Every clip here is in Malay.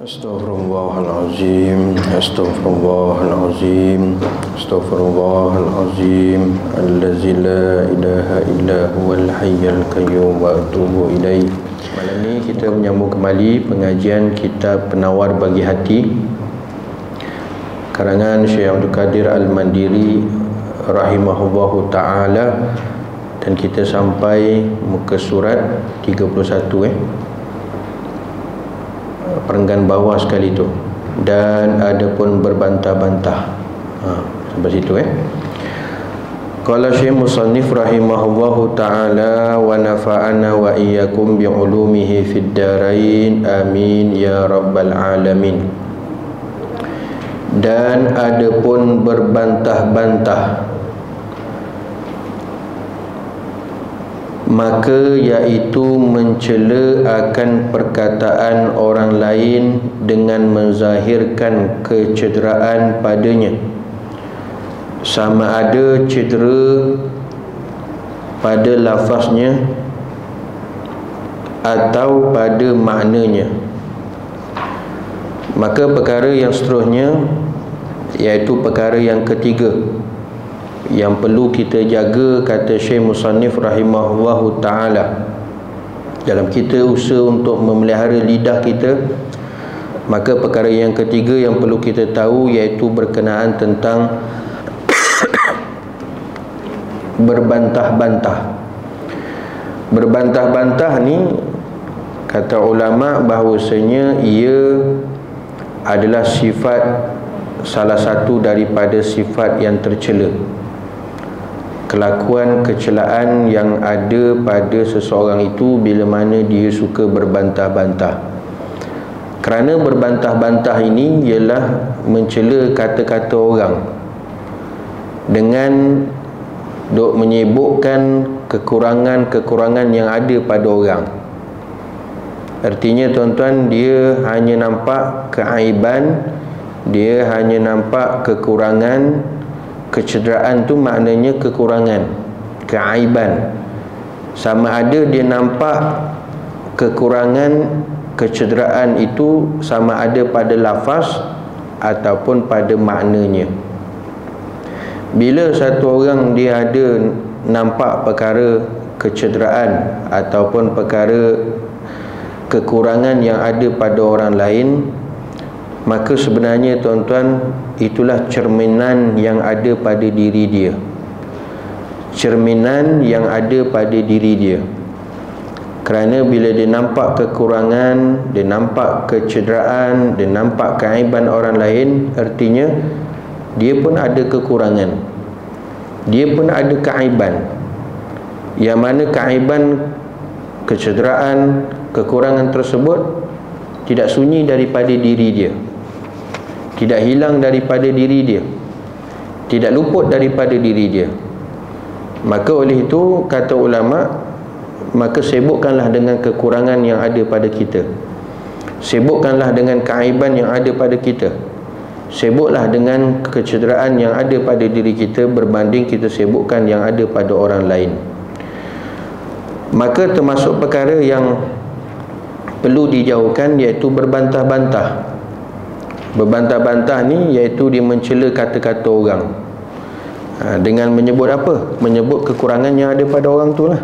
Astaghfirullahalazim Astaghfirullahalazim Astaghfirullahalazim Allazi la ilaha illa huwal hayyal qayyum wa atubu ilaih Malam ni kita menyambung kembali pengajian kitab Penawar Bagi Hati. Karangan Syekh Abdul Qadir Al-Mandiri Rahimahullahu Ta'ala. Dan kita sampai muka surat 31 eh perenggan bawah sekali tu. Dan ada pun berbantah-bantah. Ha, sampai situ eh. Qala Syekh Musannif rahimahullahu taala wa nafa'ana wa iyyakum bi ulumihi fid darain. Amin ya rabbal alamin. Dan ada pun berbantah-bantah maka iaitu mencela akan perkataan orang lain dengan menzahirkan kecederaan padanya. Sama ada cedera pada lafaznya atau pada maknanya. Maka perkara yang seterusnya iaitu perkara yang ketiga yang perlu kita jaga kata Syekh Musannif rahimahullahu taala. Dalam kita usaha untuk memelihara lidah kita maka perkara yang ketiga yang perlu kita tahu iaitu berkenaan tentang berbantah-bantah. Berbantah-bantah ni kata ulama bahawasanya ia adalah sifat salah satu daripada sifat yang tercela kelakuan kecelaan yang ada pada seseorang itu bila mana dia suka berbantah-bantah. Kerana berbantah-bantah ini ialah mencela kata-kata orang dengan dok menyebutkan kekurangan-kekurangan yang ada pada orang. Artinya tuan-tuan dia hanya nampak keaiban dia hanya nampak kekurangan kecederaan tu maknanya kekurangan keaiban. Sama ada dia nampak kekurangan kecederaan itu sama ada pada lafaz ataupun pada maknanya. Bila satu orang dia ada nampak perkara kecederaan ataupun perkara kekurangan yang ada pada orang lain maka sebenarnya tuan-tuan itulah cerminan yang ada pada diri dia. Cerminan yang ada pada diri dia. Kerana bila dia nampak kekurangan dia nampak kecederaan dia nampak keaiban orang lain artinya dia pun ada kekurangan. Dia pun ada keaiban. Yang mana keaiban kecederaan kekurangan tersebut tidak sunyi daripada diri dia tidak hilang daripada diri dia. Tidak luput daripada diri dia. Maka oleh itu kata ulama maka sibukkanlah dengan kekurangan yang ada pada kita. Sibukkanlah dengan keaiban yang ada pada kita. Sibuklah dengan kecederaan yang ada pada diri kita berbanding kita sibukkan yang ada pada orang lain. Maka termasuk perkara yang perlu dijauhkan iaitu berbantah-bantah Berbantah-bantah ni iaitu dia mencela kata-kata orang. Ha, Dengan menyebut apa? Menyebut kekurangan yang ada pada orang tu lah.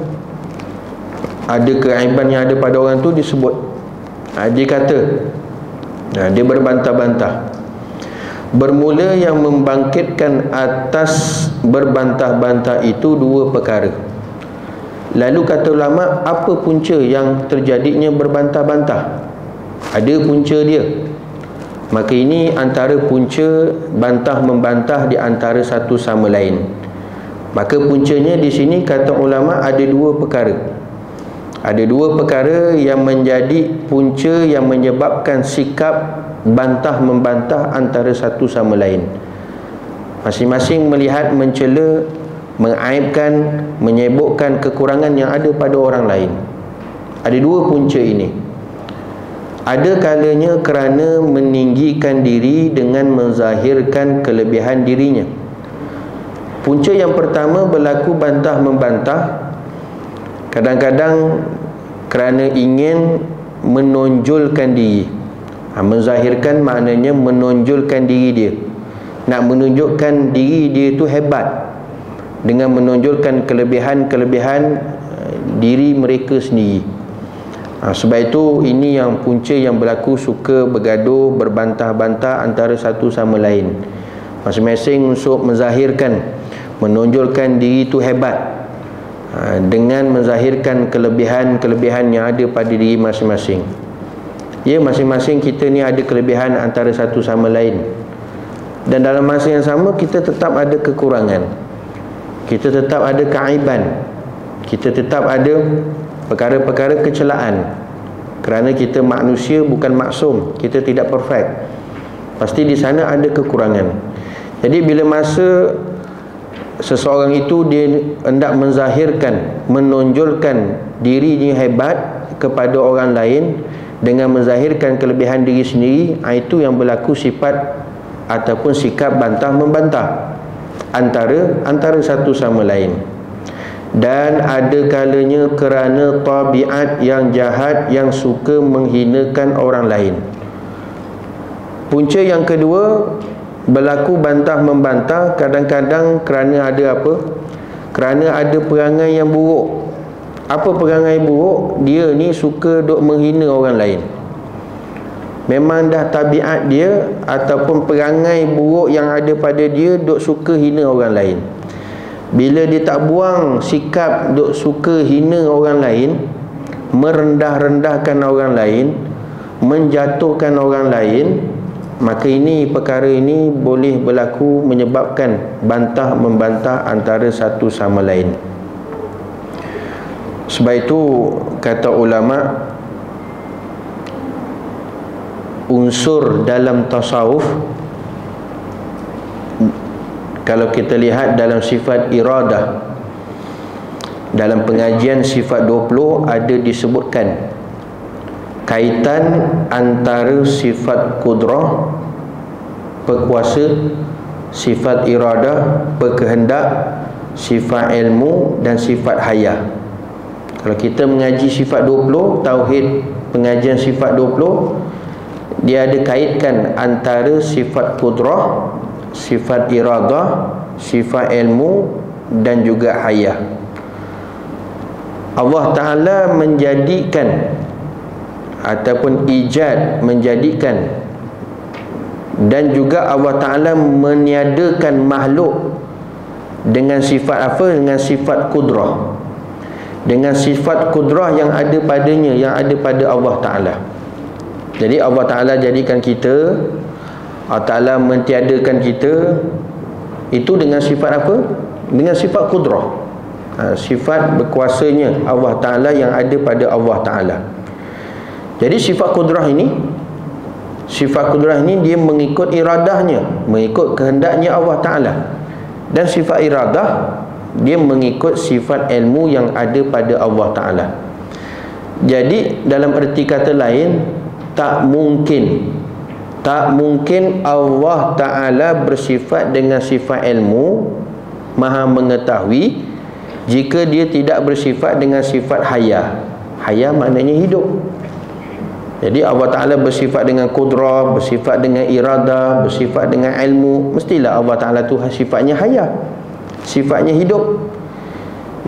Ada keaiban yang ada pada orang tu disebut. Ha, Dia kata ha, Dia berbantah-bantah. Bermula yang membangkitkan atas berbantah-bantah itu dua perkara. Lalu kata ulama apa punca yang terjadinya berbantah-bantah? Ada punca dia maka ini antara punca bantah membantah di antara satu sama lain. Maka puncanya di sini kata ulama ada dua perkara. Ada dua perkara yang menjadi punca yang menyebabkan sikap bantah membantah antara satu sama lain. Masing-masing melihat mencela mengaibkan menyebutkan kekurangan yang ada pada orang lain. Ada dua punca ini ada kalanya kerana meninggikan diri dengan menzahirkan kelebihan dirinya. Punca yang pertama berlaku bantah membantah kadang-kadang kerana ingin menonjolkan diri. Ha, menzahirkan maknanya menonjolkan diri dia. Nak menunjukkan diri dia itu hebat. Dengan menonjolkan kelebihan-kelebihan uh, diri mereka sendiri ha, sebab itu ini yang punca yang berlaku suka bergaduh berbantah-bantah antara satu sama lain. Masing-masing untuk menzahirkan menonjolkan diri itu hebat. Ha, dengan menzahirkan kelebihan-kelebihan yang ada pada diri masing-masing. Ya masing-masing kita ni ada kelebihan antara satu sama lain. Dan dalam masa yang sama kita tetap ada kekurangan. Kita tetap ada keaiban. Kita tetap ada perkara-perkara kecelaan. Kerana kita manusia bukan maksum kita tidak perfect. Pasti di sana ada kekurangan. Jadi bila masa seseorang itu dia hendak menzahirkan menonjolkan dirinya hebat kepada orang lain dengan menzahirkan kelebihan diri sendiri ah, itu yang berlaku sifat ataupun sikap bantah membantah antara antara satu sama lain dan ada kalanya kerana tabiat yang jahat yang suka menghinakan orang lain. Punca yang kedua berlaku bantah membantah kadang-kadang kerana ada apa? Kerana ada perangai yang buruk. Apa perangai buruk? Dia ni suka duk menghina orang lain. Memang dah tabiat dia ataupun perangai buruk yang ada pada dia duk suka hina orang lain bila dia tak buang sikap duk suka hina orang lain merendah-rendahkan orang lain menjatuhkan orang lain maka ini perkara ini boleh berlaku menyebabkan bantah membantah antara satu sama lain. Sebab itu kata ulama unsur dalam tasawuf kalau kita lihat dalam sifat iradah dalam pengajian sifat 20 ada disebutkan kaitan antara sifat kudrah berkuasa sifat iradah berkehendak sifat ilmu dan sifat hayah kalau kita mengaji sifat 20 Tauhid pengajian sifat 20 Dia ada kaitkan antara sifat kudrah Sifat iradah Sifat ilmu Dan juga hayah Allah Ta'ala menjadikan Ataupun ijad Menjadikan Dan juga Allah Ta'ala meniadakan makhluk Dengan sifat apa? Dengan sifat kudrah dengan sifat kudrah yang ada padanya yang ada pada Allah Taala. Jadi Allah Taala jadikan kita Allah Taala mentiadakan kita itu dengan sifat apa? Dengan sifat kudrah. Ha, sifat berkuasanya Allah Taala yang ada pada Allah Taala. Jadi sifat kudrah ini sifat kudrah ini dia mengikut iradahnya, mengikut kehendaknya Allah Taala. Dan sifat iradah dia mengikut sifat ilmu yang ada pada Allah Ta'ala jadi dalam erti kata lain tak mungkin tak mungkin Allah Ta'ala bersifat dengan sifat ilmu maha mengetahui jika dia tidak bersifat dengan sifat hayah. Hayah maknanya hidup. Jadi Allah Ta'ala bersifat dengan kudrah, bersifat dengan irada, bersifat dengan ilmu. Mestilah Allah Ta'ala tu sifatnya hayah sifatnya hidup.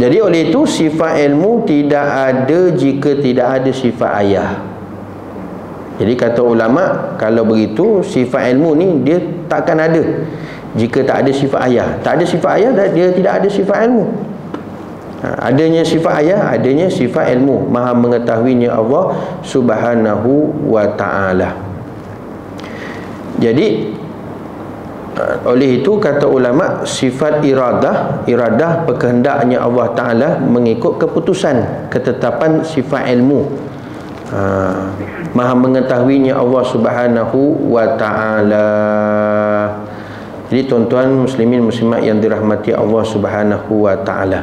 Jadi oleh itu sifat ilmu tidak ada jika tidak ada sifat ayah jadi kata ulama kalau begitu sifat ilmu ni dia takkan ada. Jika tak ada sifat ayah. Tak ada sifat ayah dia tidak ada sifat ilmu. Ha, adanya sifat ayah adanya sifat ilmu. Maha mengetahuinya Allah subhanahu wa ta'ala. Jadi oleh itu kata ulama sifat iradah iradah perkehendaknya Allah Ta'ala mengikut keputusan ketetapan sifat ilmu ha, maha mengetahuinya Allah Subhanahu wa Ta'ala. Jadi tuan-tuan muslimin muslimat yang dirahmati Allah Subhanahu wa Ta'ala.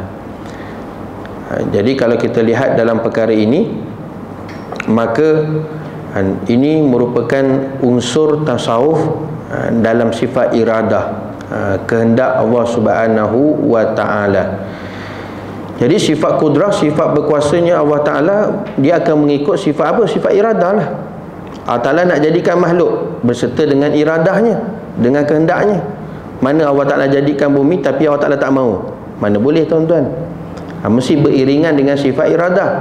Ha, jadi kalau kita lihat dalam perkara ini maka ha, ini merupakan unsur tasawuf Ha, dalam sifat iradah ha, kehendak Allah Subhanahu wa taala. Jadi sifat kudrah, sifat berkuasanya Allah Taala dia akan mengikut sifat apa? Sifat iradah lah. Allah Ta'ala nak jadikan makhluk berserta dengan iradahnya dengan kehendaknya mana Allah Ta'ala jadikan bumi tapi Allah Ta'ala tak mau mana boleh tuan-tuan ha, mesti beriringan dengan sifat iradah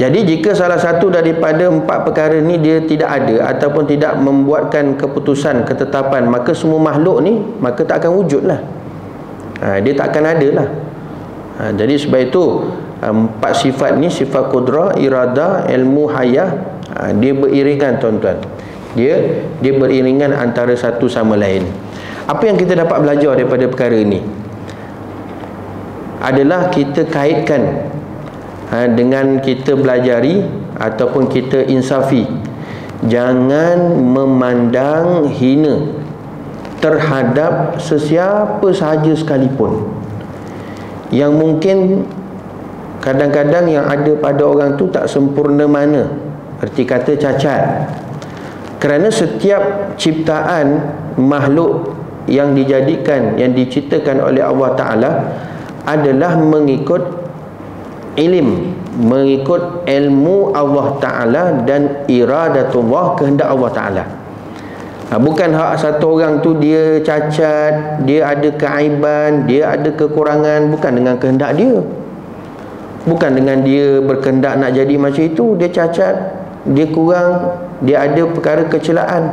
jadi jika salah satu daripada empat perkara ni dia tidak ada ataupun tidak membuatkan keputusan, ketetapan, maka semua makhluk ni maka tak akan wujud lah. Ha, dia tak akan ada lah. Ha, jadi sebab itu empat sifat ni sifat kudrah, irada, ilmu, hayah ha, dia beriringan tuan-tuan. Dia dia beriringan antara satu sama lain. Apa yang kita dapat belajar daripada perkara ini? Adalah kita kaitkan ha, dengan kita belajari ataupun kita insafi jangan memandang hina terhadap sesiapa sahaja sekalipun yang mungkin kadang-kadang yang ada pada orang tu tak sempurna mana. Erti kata cacat. Kerana setiap ciptaan makhluk yang dijadikan yang diciptakan oleh Allah Ta'ala adalah mengikut ilim mengikut ilmu Allah Ta'ala dan iradatullah kehendak Allah Ta'ala ha, bukan hak satu orang tu dia cacat dia ada keaiban dia ada kekurangan. Bukan dengan kehendak dia. Bukan dengan dia berkehendak nak jadi macam itu. Dia cacat dia kurang dia ada perkara kecelaan.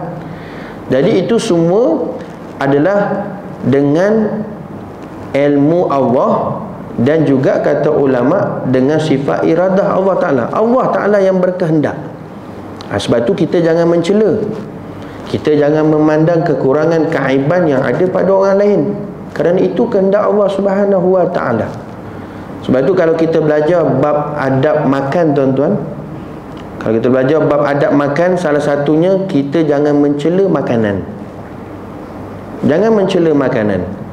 Jadi itu semua adalah dengan ilmu Allah dan juga kata ulama dengan sifat iradah Allah Ta'ala. Allah Ta'ala yang berkehendak. Ha, sebab tu kita jangan mencela kita jangan memandang kekurangan keaiban yang ada pada orang lain kerana itu kehendak Allah Subhanahu Wa Ta'ala sebab tu kalau kita belajar bab adab makan tuan-tuan kalau kita belajar bab adab makan salah satunya kita jangan mencela makanan jangan mencela makanan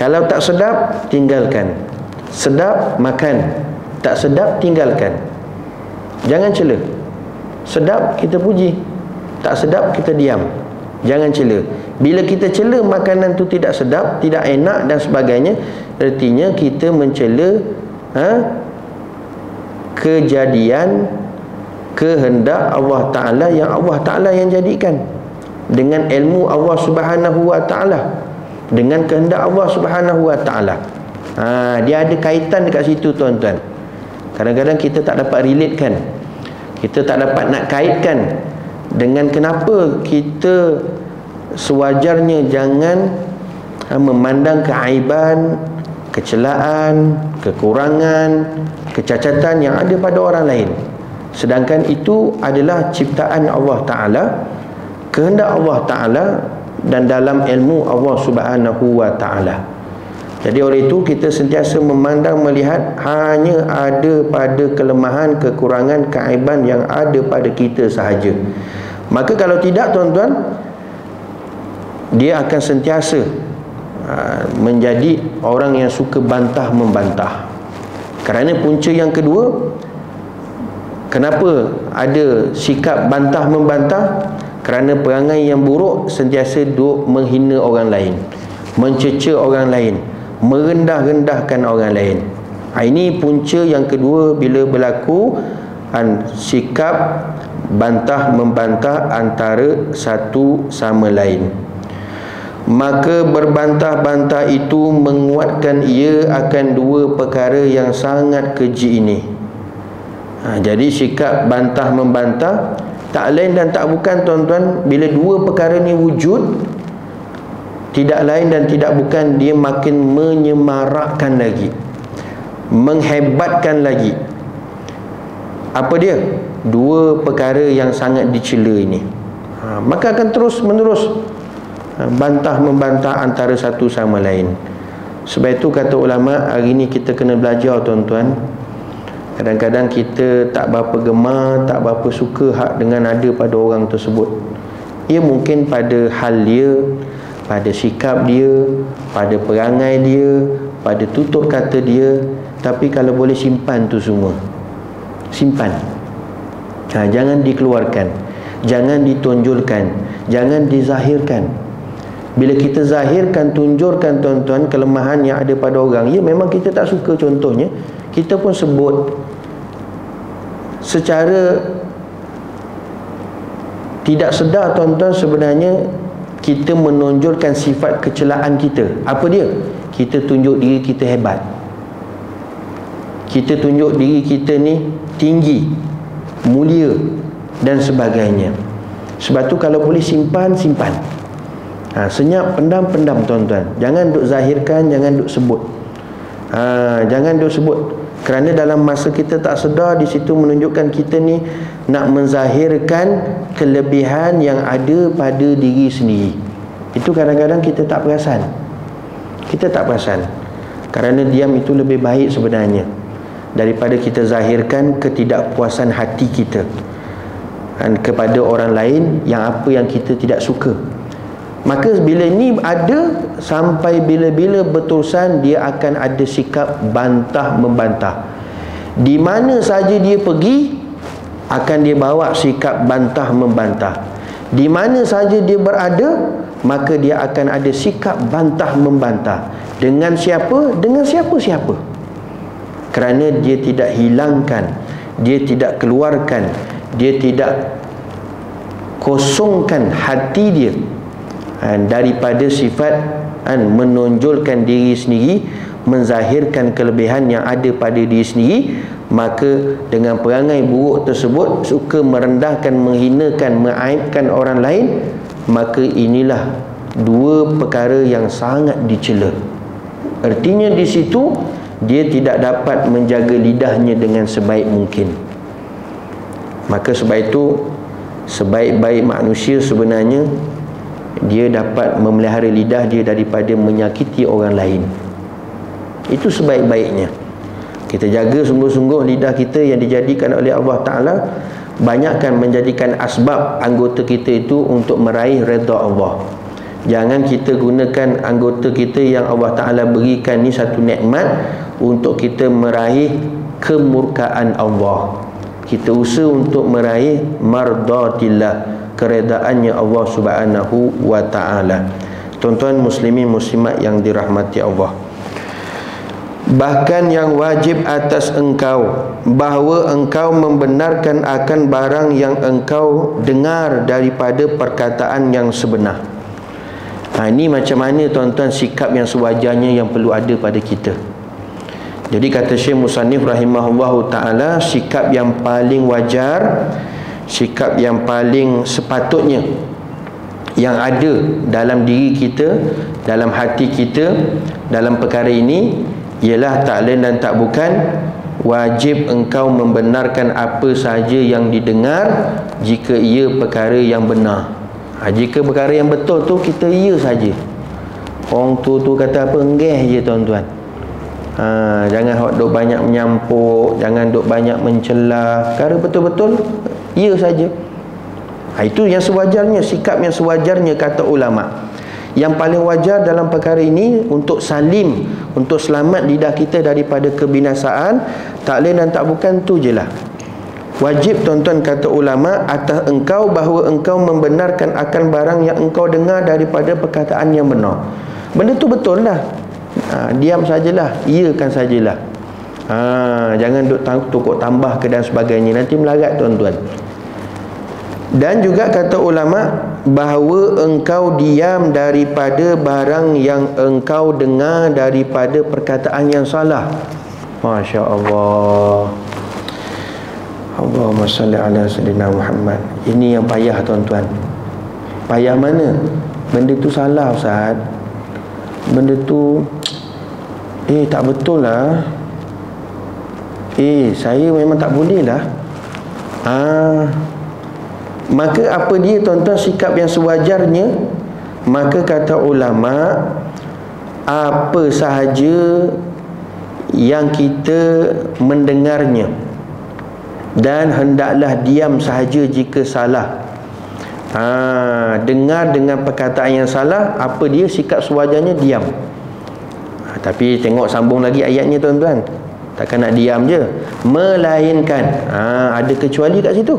kalau tak sedap, tinggalkan. Sedap, makan. Tak sedap, tinggalkan. Jangan cela. Sedap, kita puji. Tak sedap, kita diam. Jangan cela. Bila kita cela makanan tu tidak sedap, tidak enak dan sebagainya, artinya kita mencela ha, kejadian kehendak Allah Ta'ala yang Allah Ta'ala yang jadikan dengan ilmu Allah Subhanahu Wa Ta'ala dengan kehendak Allah Subhanahu Wa Taala. Ha, dia ada kaitan dekat situ tuan-tuan. Kadang-kadang kita tak dapat relatekan. Kita tak dapat nak kaitkan dengan kenapa kita sewajarnya jangan ha, memandang keaiban, kecelaan, kekurangan, kecacatan yang ada pada orang lain. Sedangkan itu adalah ciptaan Allah Taala, kehendak Allah Taala dan dalam ilmu Allah Subhanahu wa taala. Jadi oleh itu kita sentiasa memandang melihat hanya ada pada kelemahan, kekurangan, keaiban yang ada pada kita sahaja. Maka kalau tidak tuan-tuan dia akan sentiasa ha, menjadi orang yang suka bantah membantah. Kerana punca yang kedua kenapa ada sikap bantah membantah? kerana perangai yang buruk sentiasa duk menghina orang lain mencecer orang lain merendah-rendahkan orang lain ha, ini punca yang kedua bila berlaku an, sikap bantah membantah antara satu sama lain. Maka berbantah-bantah itu menguatkan ia akan dua perkara yang sangat keji ini. Ha, jadi sikap bantah membantah tak lain dan tak bukan tuan-tuan bila dua perkara ni wujud tidak lain dan tidak bukan dia makin menyemarakkan lagi menghebatkan lagi apa dia dua perkara yang sangat dicela ini ha, maka akan terus menerus ha, bantah membantah antara satu sama lain sebab itu kata ulama hari ini kita kena belajar tuan-tuan Kadang-kadang kita tak berapa gemar, tak berapa suka hak dengan ada pada orang tersebut. Ia mungkin pada hal dia, pada sikap dia, pada perangai dia, pada tutur kata dia, tapi kalau boleh simpan tu semua. Simpan. Ha, jangan dikeluarkan. Jangan ditonjolkan. Jangan dizahirkan. Bila kita zahirkan, tunjurkan tuan-tuan kelemahan yang ada pada orang, ya memang kita tak suka contohnya, kita pun sebut secara tidak sedar tuan-tuan sebenarnya kita menonjolkan sifat kecelaan kita apa dia kita tunjuk diri kita hebat kita tunjuk diri kita ni tinggi mulia dan sebagainya. Sebab tu kalau boleh simpan simpan. Ha, senyap pendam pendam tuan-tuan. Jangan duk zahirkan jangan duk sebut. Ha, jangan duk sebut. Kerana dalam masa kita tak sedar di situ menunjukkan kita ni nak menzahirkan kelebihan yang ada pada diri sendiri. Itu kadang-kadang kita tak perasan. Kita tak perasan. Kerana diam itu lebih baik sebenarnya daripada kita zahirkan ketidakpuasan hati kita. Dan kepada orang lain yang apa yang kita tidak suka. Maka bila ini ada sampai bila-bila berterusan dia akan ada sikap bantah membantah di mana saja dia pergi akan dia bawa sikap bantah membantah di mana saja dia berada maka dia akan ada sikap bantah membantah dengan siapa? Dengan siapa-siapa kerana dia tidak hilangkan dia tidak keluarkan dia tidak kosongkan hati dia ha, daripada sifat ha, menonjolkan diri sendiri menzahirkan kelebihan yang ada pada diri sendiri maka dengan perangai buruk tersebut suka merendahkan menghinakan mengaibkan orang lain maka inilah dua perkara yang sangat dicela. Artinya di situ dia tidak dapat menjaga lidahnya dengan sebaik mungkin. Maka sebab itu sebaik-baik manusia sebenarnya dia dapat memelihara lidah dia daripada menyakiti orang lain. Itu sebaik-baiknya. Kita jaga sungguh-sungguh lidah kita yang dijadikan oleh Allah Ta'ala banyakkan menjadikan asbab anggota kita itu untuk meraih redha Allah jangan kita gunakan anggota kita yang Allah Ta'ala berikan ni satu nikmat untuk kita meraih kemurkaan Allah kita usaha untuk meraih mardatillah keredaannya Allah Subhanahu wa taala. Tuan-tuan muslimin muslimat yang dirahmati Allah. Bahkan yang wajib atas engkau bahawa engkau membenarkan akan barang yang engkau dengar daripada perkataan yang sebenar. Ha, ini macam mana tuan-tuan sikap yang sewajarnya yang perlu ada pada kita. Jadi kata Syekh Musannif rahimahullah taala sikap yang paling wajar, sikap yang paling sepatutnya yang ada dalam diri kita, dalam hati kita dalam perkara ini ialah tak lain dan tak bukan wajib engkau membenarkan apa sahaja yang didengar jika ia perkara yang benar. Ha, jika perkara yang betul tu kita ia saja. Orang tu tu kata apa? Enggeh je tuan-tuan. Ha, jangan duk banyak menyampuk jangan duk banyak mencela. Perkara betul-betul ya saja. Ha, itu yang sewajarnya sikap yang sewajarnya kata ulama. Yang paling wajar dalam perkara ini untuk salim untuk selamat lidah kita daripada kebinasaan tak lain dan tak bukan tu je lah wajib tuan-tuan kata ulama atas engkau bahawa engkau membenarkan akan barang yang engkau dengar daripada perkataan yang benar. Benda tu betul lah. Ha, diam sajalah iakan sajalah. Ha, jangan duk tukuk tambah ke dan sebagainya. Nanti melarat tuan-tuan. Dan juga kata ulama bahawa engkau diam daripada barang yang engkau dengar daripada perkataan yang salah. Masya Allah Allahumma salli ala sayyidina Muhammad. Ini yang payah tuan-tuan. Payah mana? Benda tu salah Ustaz. Benda tu Eh tak betul lah. Eh saya memang tak boleh lah. Ah, Maka apa dia tuan-tuan sikap yang sewajarnya? Maka kata ulama Apa sahaja Yang kita mendengarnya Dan hendaklah diam sahaja jika salah. Ha, Dengar dengan perkataan yang salah Apa dia sikap sewajarnya diam. Tapi tengok sambung lagi ayatnya tuan-tuan. Takkan nak diam je. Melainkan ha, ada kecuali kat situ.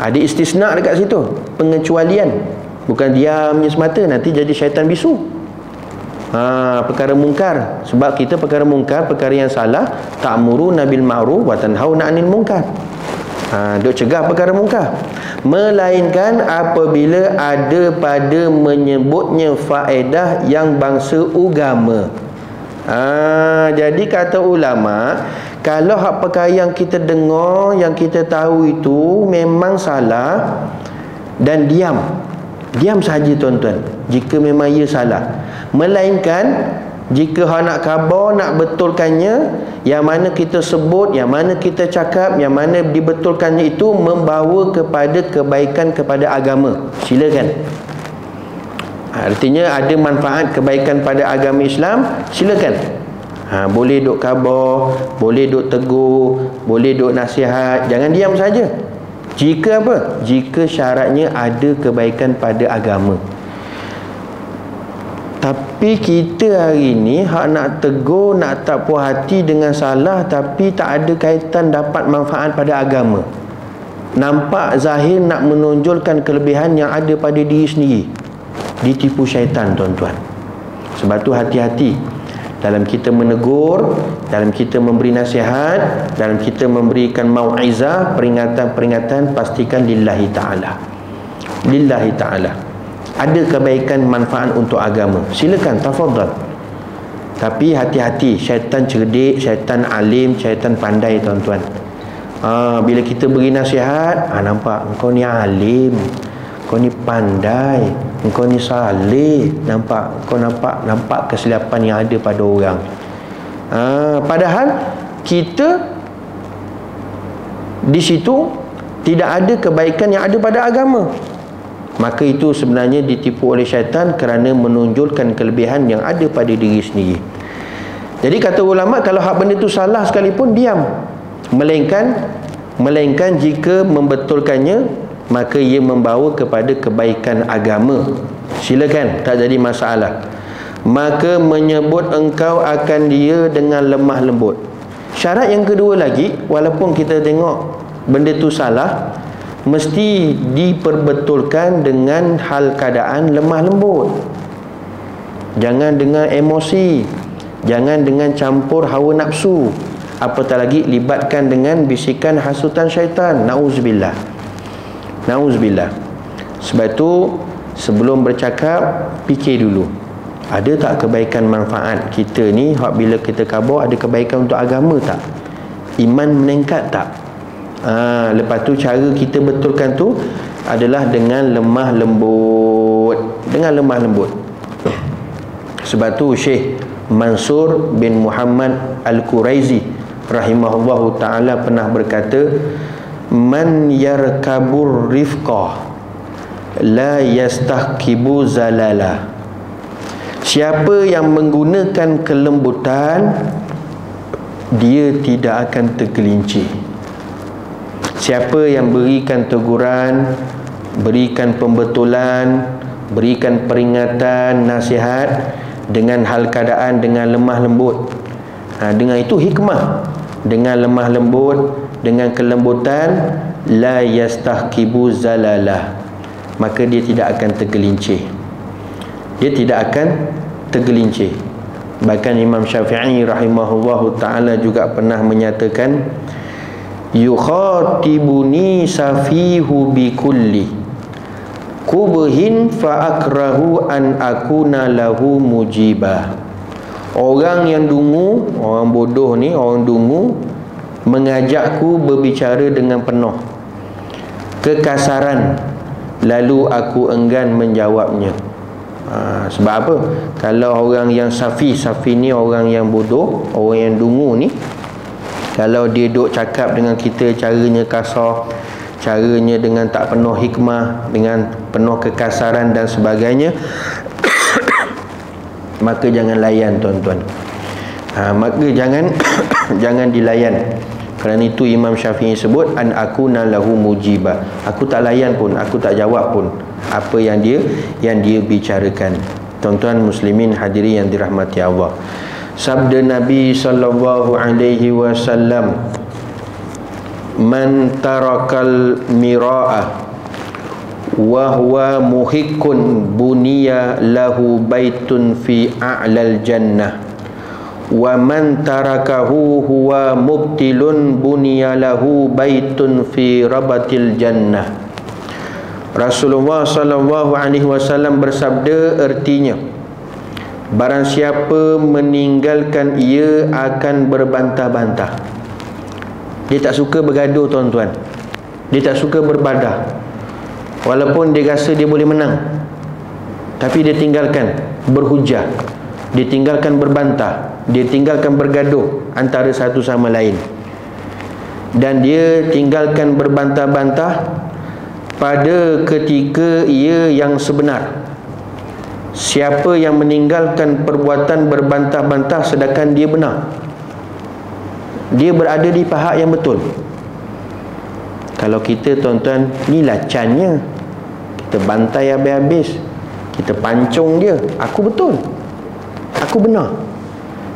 Ada istisna dekat situ. Pengecualian. Bukan diamnya semata nanti jadi syaitan bisu ha, perkara mungkar. Sebab kita perkara mungkar perkara yang salah ta'muru nabil ma'ruf wa tanhauna 'anil munkar. Ha, duk cegah perkara mungkar. Melainkan apabila ada pada menyebutnya faedah yang bangsa agama ha, jadi kata ulama kalau hak perkara yang kita dengar yang kita tahu itu memang salah dan diam diam saja tuan-tuan. Jika memang ia salah. Melainkan jika hak nak khabar nak betulkannya yang mana kita sebut yang mana kita cakap yang mana dibetulkannya itu membawa kepada kebaikan kepada agama. Silakan. Artinya ada manfaat kebaikan pada agama Islam silakan. Ha, boleh duk khabar boleh duk tegur boleh duk nasihat. Jangan diam saja jika apa jika syaratnya ada kebaikan pada agama tapi kita hari ni hak nak tegur, nak tak puas hati dengan salah tapi tak ada kaitan dapat manfaat pada agama. Nampak zahir nak menonjolkan kelebihan yang ada pada diri sendiri. Ditipu syaitan tuan-tuan. Sebab tu hati-hati dalam kita menegur, dalam kita memberi nasihat, dalam kita memberikan mau'izah, peringatan-peringatan pastikan lillahi ta'ala. Lillahi ta'ala. Ada kebaikan manfaat untuk agama. Silakan tafadhal. Tapi hati-hati syaitan cerdik syaitan alim syaitan pandai tuan-tuan. Ha, bila kita beri nasihat ha, nampak engkau ni alim. Engkau ni pandai engkau ni salih. Nampak engkau nampak nampak kesilapan yang ada pada orang. Ha, padahal kita di situ tidak ada kebaikan yang ada pada agama. Maka itu sebenarnya ditipu oleh syaitan kerana menonjolkan kelebihan yang ada pada diri sendiri. Jadi kata ulama kalau hak benda itu salah sekalipun diam. Melainkan melainkan jika membetulkannya maka ia membawa kepada kebaikan agama. Silakan tak jadi masalah. Maka menyebut engkau akan dia dengan lemah lembut. Syarat yang kedua lagi walaupun kita tengok benda itu salah mesti diperbetulkan dengan hal keadaan lemah lembut. Jangan dengan emosi. Jangan dengan campur hawa nafsu. Apatah lagi libatkan dengan bisikan hasutan syaitan. Na'uzubillah na'uzubillah. Sebab itu sebelum bercakap fikir dulu. Ada tak kebaikan manfaat kita ni? Bila kita kabur ada kebaikan untuk agama tak? Iman meningkat tak? Ha, lepas tu cara kita betulkan tu adalah dengan lemah lembut. Dengan lemah lembut. Sebab tu Syekh Mansur bin Muhammad Al-Quraizi rahimahullahu taala pernah berkata man yarkabur rifqah la yastahkibu zalala. Siapa yang menggunakan kelembutan dia tidak akan tergelincir. Siapa yang berikan teguran Berikan pembetulan Berikan peringatan Nasihat Dengan hal keadaan Dengan lemah lembut. Ha, Dengan itu hikmah. Dengan lemah lembut Dengan kelembutan La yastahkibu zalalah. Maka dia tidak akan tergelincir. Dia tidak akan tergelincir. Bahkan Imam Syafi'i rahimahullahu ta'ala juga pernah menyatakan yukhatibuni safihu bikulli. Kubhin fa akrahu an akuna lahu mujibah. Orang yang dungu orang bodoh ni orang dungu mengajakku berbicara dengan penuh kekasaran. Lalu aku enggan menjawabnya. Ha, sebab apa? Kalau orang yang safi safi ni orang yang bodoh orang yang dungu ni kalau dia duk cakap dengan kita caranya kasar caranya dengan tak penuh hikmah dengan penuh kekasaran dan sebagainya maka jangan layan tuan-tuan. Ha, maka jangan jangan dilayan. Kerana itu Imam Syafi'i sebut an aku lahu mujibah aku tak layan pun aku tak jawab pun apa yang dia yang dia bicarakan. Tuan-tuan muslimin hadirin yang dirahmati Allah. Sabda Nabi sallallahu alaihi wasallam man tarakal mira'a wa huwa muhikkun buniya lahu baitun fi a'lal jannah wa man tarakahu huwa mubtilun bunyalahu baitun fi rabatil jannah. Rasulullah sallallahu alaihi wasallam bersabda artinya barang siapa meninggalkan ia akan berbantah-bantah. Dia tak suka bergaduh tuan-tuan. Dia tak suka berbadah. Walaupun dia rasa dia boleh menang tapi dia tinggalkan berhujah. Dia tinggalkan berbantah dia tinggalkan bergaduh antara satu sama lain. Dan dia tinggalkan berbantah-bantah pada ketika ia yang sebenar. Siapa yang meninggalkan perbuatan berbantah-bantah sedangkan dia benar? Dia berada di pihak yang betul. Kalau kita tuan-tuan ni lacannya. Kita bantai habis-habis. Kita pancung dia. Aku betul. Aku benar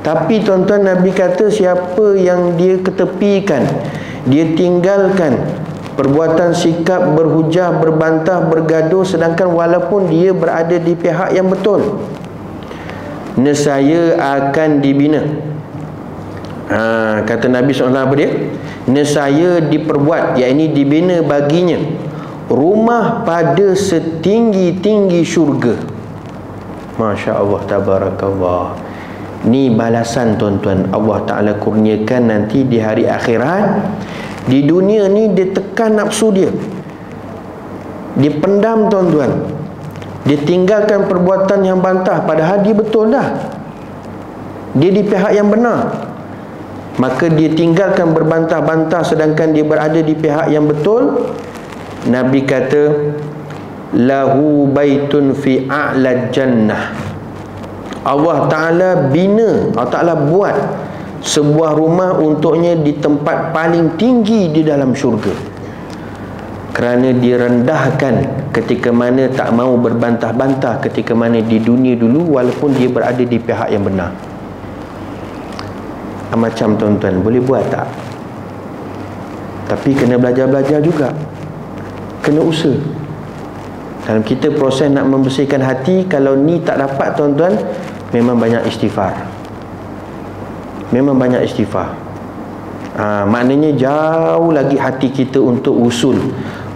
tapi tuan-tuan Nabi kata siapa yang dia ketepikan dia tinggalkan perbuatan sikap berhujah berbantah bergaduh sedangkan walaupun dia berada di pihak yang betul nesaya akan dibina. Ha, kata Nabi SAW apa dia? Nesaya diperbuat iaitu dibina baginya rumah pada setinggi-tinggi syurga. Masya Allah Tabarakallah ni balasan tuan-tuan. Allah Ta'ala kurniakan nanti di hari akhirat di dunia ni dia tekan nafsu dia. Dia pendam tuan-tuan. Dia tinggalkan perbuatan yang bantah padahal dia betul dah. Dia di pihak yang benar. Maka dia tinggalkan berbantah-bantah sedangkan dia berada di pihak yang betul. Nabi kata lahu baitun fi a'la jannah Allah Ta'ala bina Allah Ta'ala buat sebuah rumah untuknya di tempat paling tinggi di dalam syurga. Kerana direndahkan ketika mana tak mau berbantah-bantah ketika mana di dunia dulu walaupun dia berada di pihak yang benar. Ah, macam tuan-tuan boleh buat tak? Tapi kena belajar-belajar juga. Kena usaha. Dalam kita proses nak membersihkan hati kalau ni tak dapat tuan-tuan memang banyak istighfar. Memang banyak istighfar. Ha, maknanya jauh lagi hati kita untuk usul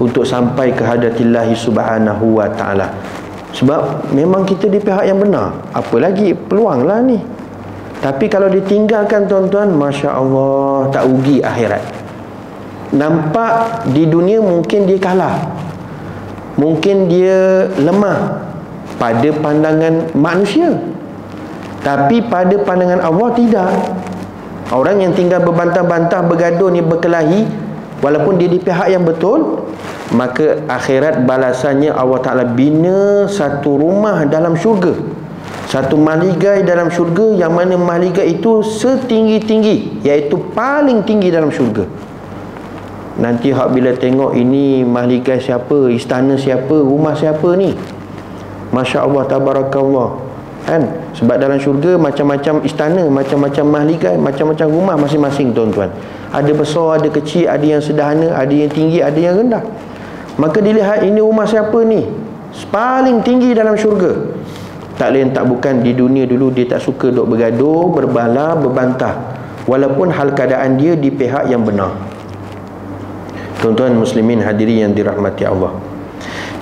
untuk sampai ke hadatillahi subhanahu wa ta'ala. Sebab memang kita di pihak yang benar. Apa lagi peluang lah ni? Tapi kalau ditinggalkan tuan-tuan Masya Allah tak ugi akhirat. Nampak di dunia mungkin dia kalah. Mungkin dia lemah pada pandangan manusia tapi pada pandangan Allah tidak. Orang yang tinggal berbantah-bantah Bergaduh ni berkelahi Walaupun dia di pihak yang betul Maka akhirat balasannya Allah Ta'ala bina satu rumah dalam syurga. Satu mahligai dalam syurga Yang mana mahligai itu setinggi-tinggi Iaitu paling tinggi dalam syurga. Nanti hak bila tengok ini mahligai siapa Istana siapa, rumah siapa ni Masya Allah, tabarakallah kan? Sebab dalam syurga macam-macam istana macam-macam mahligai macam-macam rumah masing-masing tuan-tuan. Ada besar ada kecil ada yang sederhana ada yang tinggi ada yang rendah. Maka dilihat ini rumah siapa ni? Paling tinggi dalam syurga. Tak lain tak bukan di dunia dulu dia tak suka duk bergaduh berbala berbantah. Walaupun hal keadaan dia di pihak yang benar. Tuan-tuan muslimin hadiri yang dirahmati Allah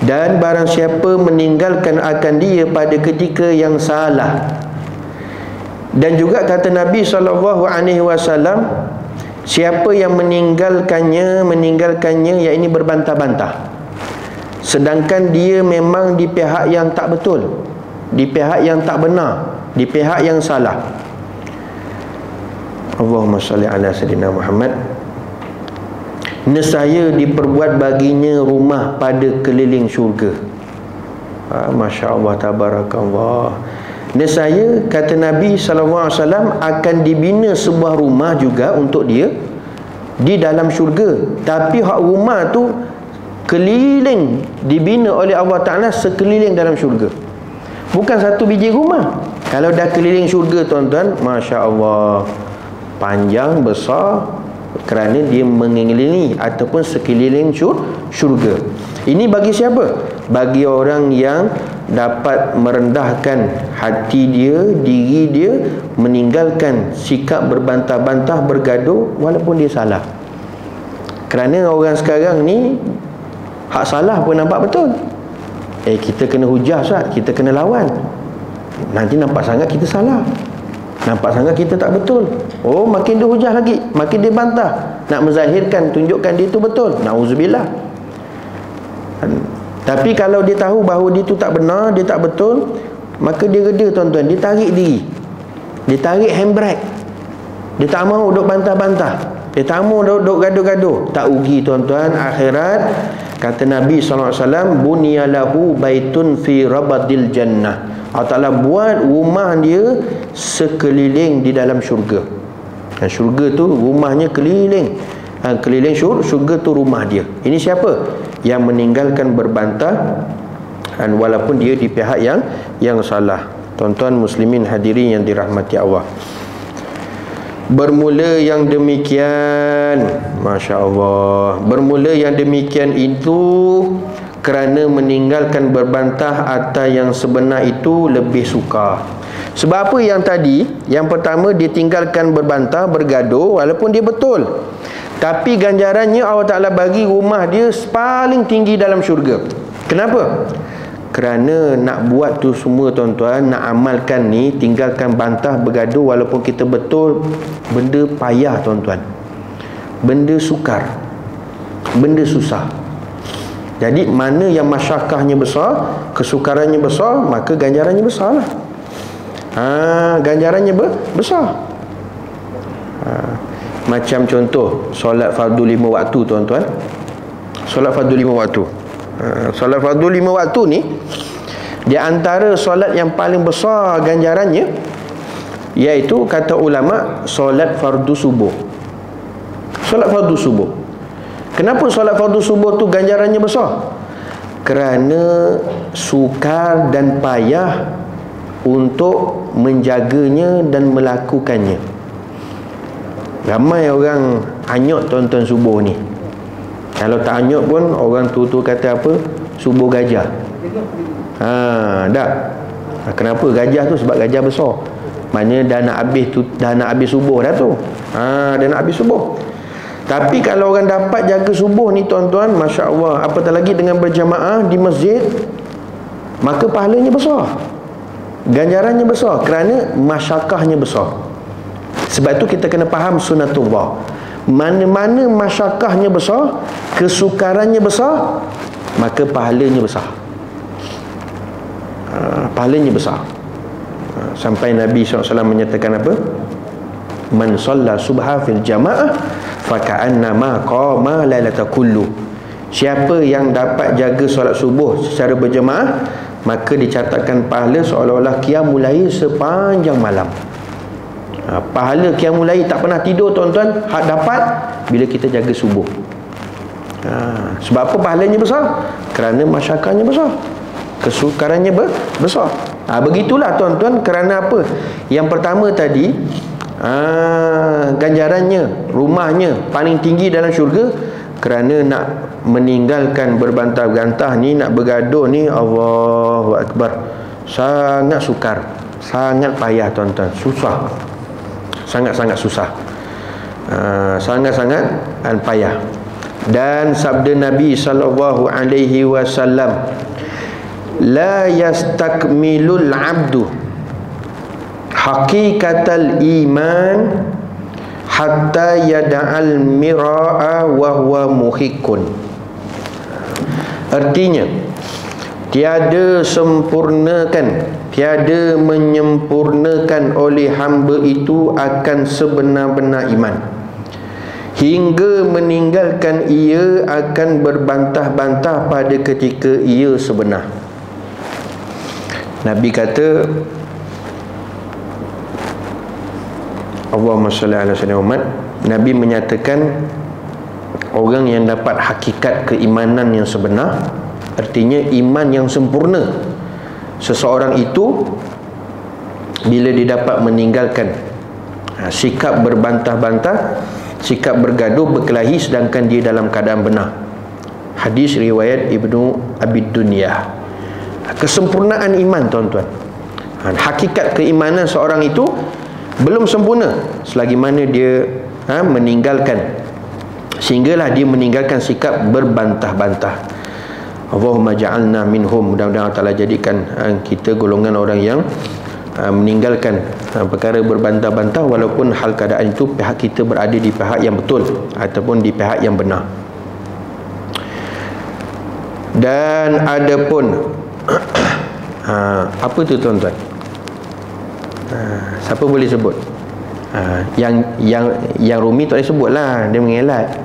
dan barang siapa meninggalkan akan dia pada ketika yang salah. Dan juga kata Nabi wasallam siapa yang meninggalkannya meninggalkannya yang ini berbantah-bantah. Sedangkan dia memang di pihak yang tak betul di pihak yang tak benar di pihak yang salah. Allahumma salli ala sayyidina Muhammad nescaya diperbuat baginya rumah pada keliling syurga. Ha, Masya Allah Tabarakallah. Nescaya kata Nabi SAW akan dibina sebuah rumah juga untuk dia di dalam syurga. Tapi hak rumah tu keliling dibina oleh Allah Ta'ala sekeliling dalam syurga. Bukan satu biji rumah. Kalau dah keliling syurga tuan-tuan Masya Allah panjang besar kerana dia mengelilingi ataupun sekeliling syurga. Ini bagi siapa? Bagi orang yang dapat merendahkan hati dia diri dia meninggalkan sikap berbantah-bantah bergaduh walaupun dia salah. Kerana orang sekarang ni hak salah pun nampak betul. Eh kita kena hujah Ustaz. Kita kena lawan. Nanti nampak sangat kita salah nampak sangat kita tak betul. Oh makin dia hujah lagi makin dia bantah. Nak menzahirkan tunjukkan dia tu betul. Na'udzubillah tapi kalau dia tahu bahawa dia tu tak benar dia tak betul maka dia reda tuan-tuan. Dia tarik diri. Dia tarik handbrake. Dia tak mahu duk bantah-bantah. Dia tak mahu duk, duk gaduh-gaduh. Tak ugi tuan-tuan. Akhirat kata Nabi SAW bunyalahu baitun fi rabadil jannah. Allah Ta'ala buat rumah dia sekeliling di dalam syurga. Dan syurga tu rumahnya keliling. Ha, keliling syurga, syurga tu rumah dia. Ini siapa? yang meninggalkan berbantah dan walaupun dia di pihak yang yang salah. Tuan-tuan muslimin hadirin yang dirahmati Allah Bermula yang demikian. Masya Allah Bermula yang demikian itu kerana meninggalkan berbantah atau yang sebenar itu lebih suka sebab apa yang tadi? Yang pertama dia tinggalkan berbantah bergaduh walaupun dia betul. Tapi ganjarannya Allah Ta'ala bagi rumah dia paling tinggi dalam syurga. Kenapa? Kerana nak buat tu semua tuan-tuan nak amalkan ni tinggalkan bantah bergaduh walaupun kita betul benda payah tuan-tuan benda sukar benda susah jadi mana yang masyakahnya besar, kesukarannya besar, maka ganjarannya besar lah. Ha, ganjarannya be besar. Ha, macam contoh solat fardu lima waktu tuan-tuan. Solat fardu lima waktu. Ha, solat fardu lima waktu ni di antara solat yang paling besar ganjarannya iaitu kata ulama solat fardu subuh. Solat fardu subuh. Kenapa solat fardu subuh tu ganjarannya besar? Kerana sukar dan payah untuk menjaganya dan melakukannya. Ramai orang hanyut tuan-tuan subuh ni. Kalau tak hanyut pun orang tu tu kata apa? Subuh gajah. Ha, dah. Kenapa gajah tu? Sebab gajah besar. Maknanya dah nak habis tu, dah nak habis subuh dah tu. Ha, dah nak habis subuh. Tapi kalau orang dapat jaga subuh ni tuan-tuan, masya-Allah, apatah lagi dengan berjamaah di masjid, maka pahalanya besar. Ganjarannya besar kerana masyakahnya besar. Sebab itu kita kena faham sunatullah. Mana-mana masyakahnya besar, kesukarannya besar, maka pahalanya besar. Ha, pahalanya besar. Ha, sampai Nabi SAW menyatakan apa? Man salla subha fil jama'ah faka'annama qama lailata kullu siapa yang dapat jaga solat subuh secara berjemaah maka dicatatkan pahala seolah-olah qiyamul lail sepanjang malam ha, pahala qiyamul lail tak pernah tidur tuan-tuan hak dapat bila kita jaga subuh. Ha, sebab apa pahalanya besar? Kerana masyarakatnya besar. Kesukarannya besar. Ha, begitulah tuan-tuan. Kerana apa? Yang pertama tadi ah, ganjarannya rumahnya paling tinggi dalam syurga kerana nak meninggalkan berbantah-bantah ni nak bergaduh ni Allahu Akbar. Sangat sukar sangat payah tuan-tuan. Susah sangat-sangat susah. Ah, sangat-sangat uh, payah. Dan sabda Nabi sallallahu alaihi wasallam la yastakmilul abdu hakikatal iman hatta yada'al mira'a wa huwa muhikun artinya tiada sempurnakan tiada menyempurnakan oleh hamba itu akan sebenar-benar iman. Hingga meninggalkan ia akan berbantah-bantah pada ketika ia sebenar. Nabi kata Allahumma salli ala sayyidina Nabi menyatakan orang yang dapat hakikat keimanan yang sebenar artinya iman yang sempurna seseorang itu bila dia dapat meninggalkan ha, sikap berbantah-bantah sikap bergaduh berkelahi sedangkan dia dalam keadaan benar. Hadis riwayat Ibnu Abi Dunya kesempurnaan iman tuan-tuan. Ha, hakikat keimanan seorang itu belum sempurna selagi mana dia ha, meninggalkan. Sehinggalah dia meninggalkan sikap berbantah-bantah Allahumma ja'alna minhum. Mudah-mudahan Allah jadikan ha, kita golongan orang yang ha, meninggalkan ha, perkara berbantah-bantah walaupun hal keadaan itu pihak kita berada di pihak yang betul ataupun di pihak yang benar. Dan ada pun ha, apa tu tuan-tuan? Ha, siapa boleh sebut? Ha, yang yang yang Rumi tak boleh sebut lah dia mengelat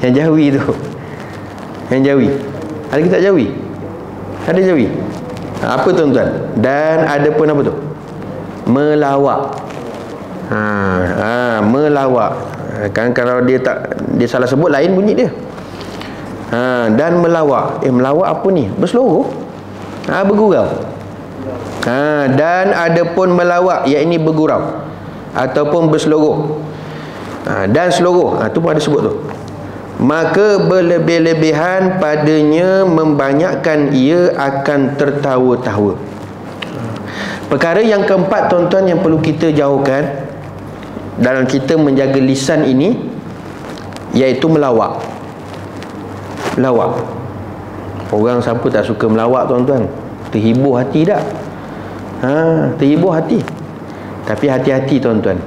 yang Jawi tu. Yang Jawi ada kitab jawi? Ada jawi? Ha, apa tuan-tuan? Dan ada pun apa tu? Melawak. Ha, ha, melawak. Kan kalau dia tak dia salah sebut lain bunyi dia. Ha, dan melawak. Eh melawak apa ni? Berseluruh. Ha, bergurau. Ha, dan ada pun melawak iaitu bergurau ataupun berseluruh. Ha, dan seluruh. Ha, tu pun ada sebut tu maka berlebih-lebihan padanya membanyakkan ia akan tertawa-tawa. Perkara yang keempat tuan-tuan yang perlu kita jauhkan dalam kita menjaga lisan ini iaitu melawak. Melawak. Orang siapa tak suka melawak tuan-tuan? Terhibur hati tak? Ha, terhibur hati. Tapi hati-hati tuan-tuan.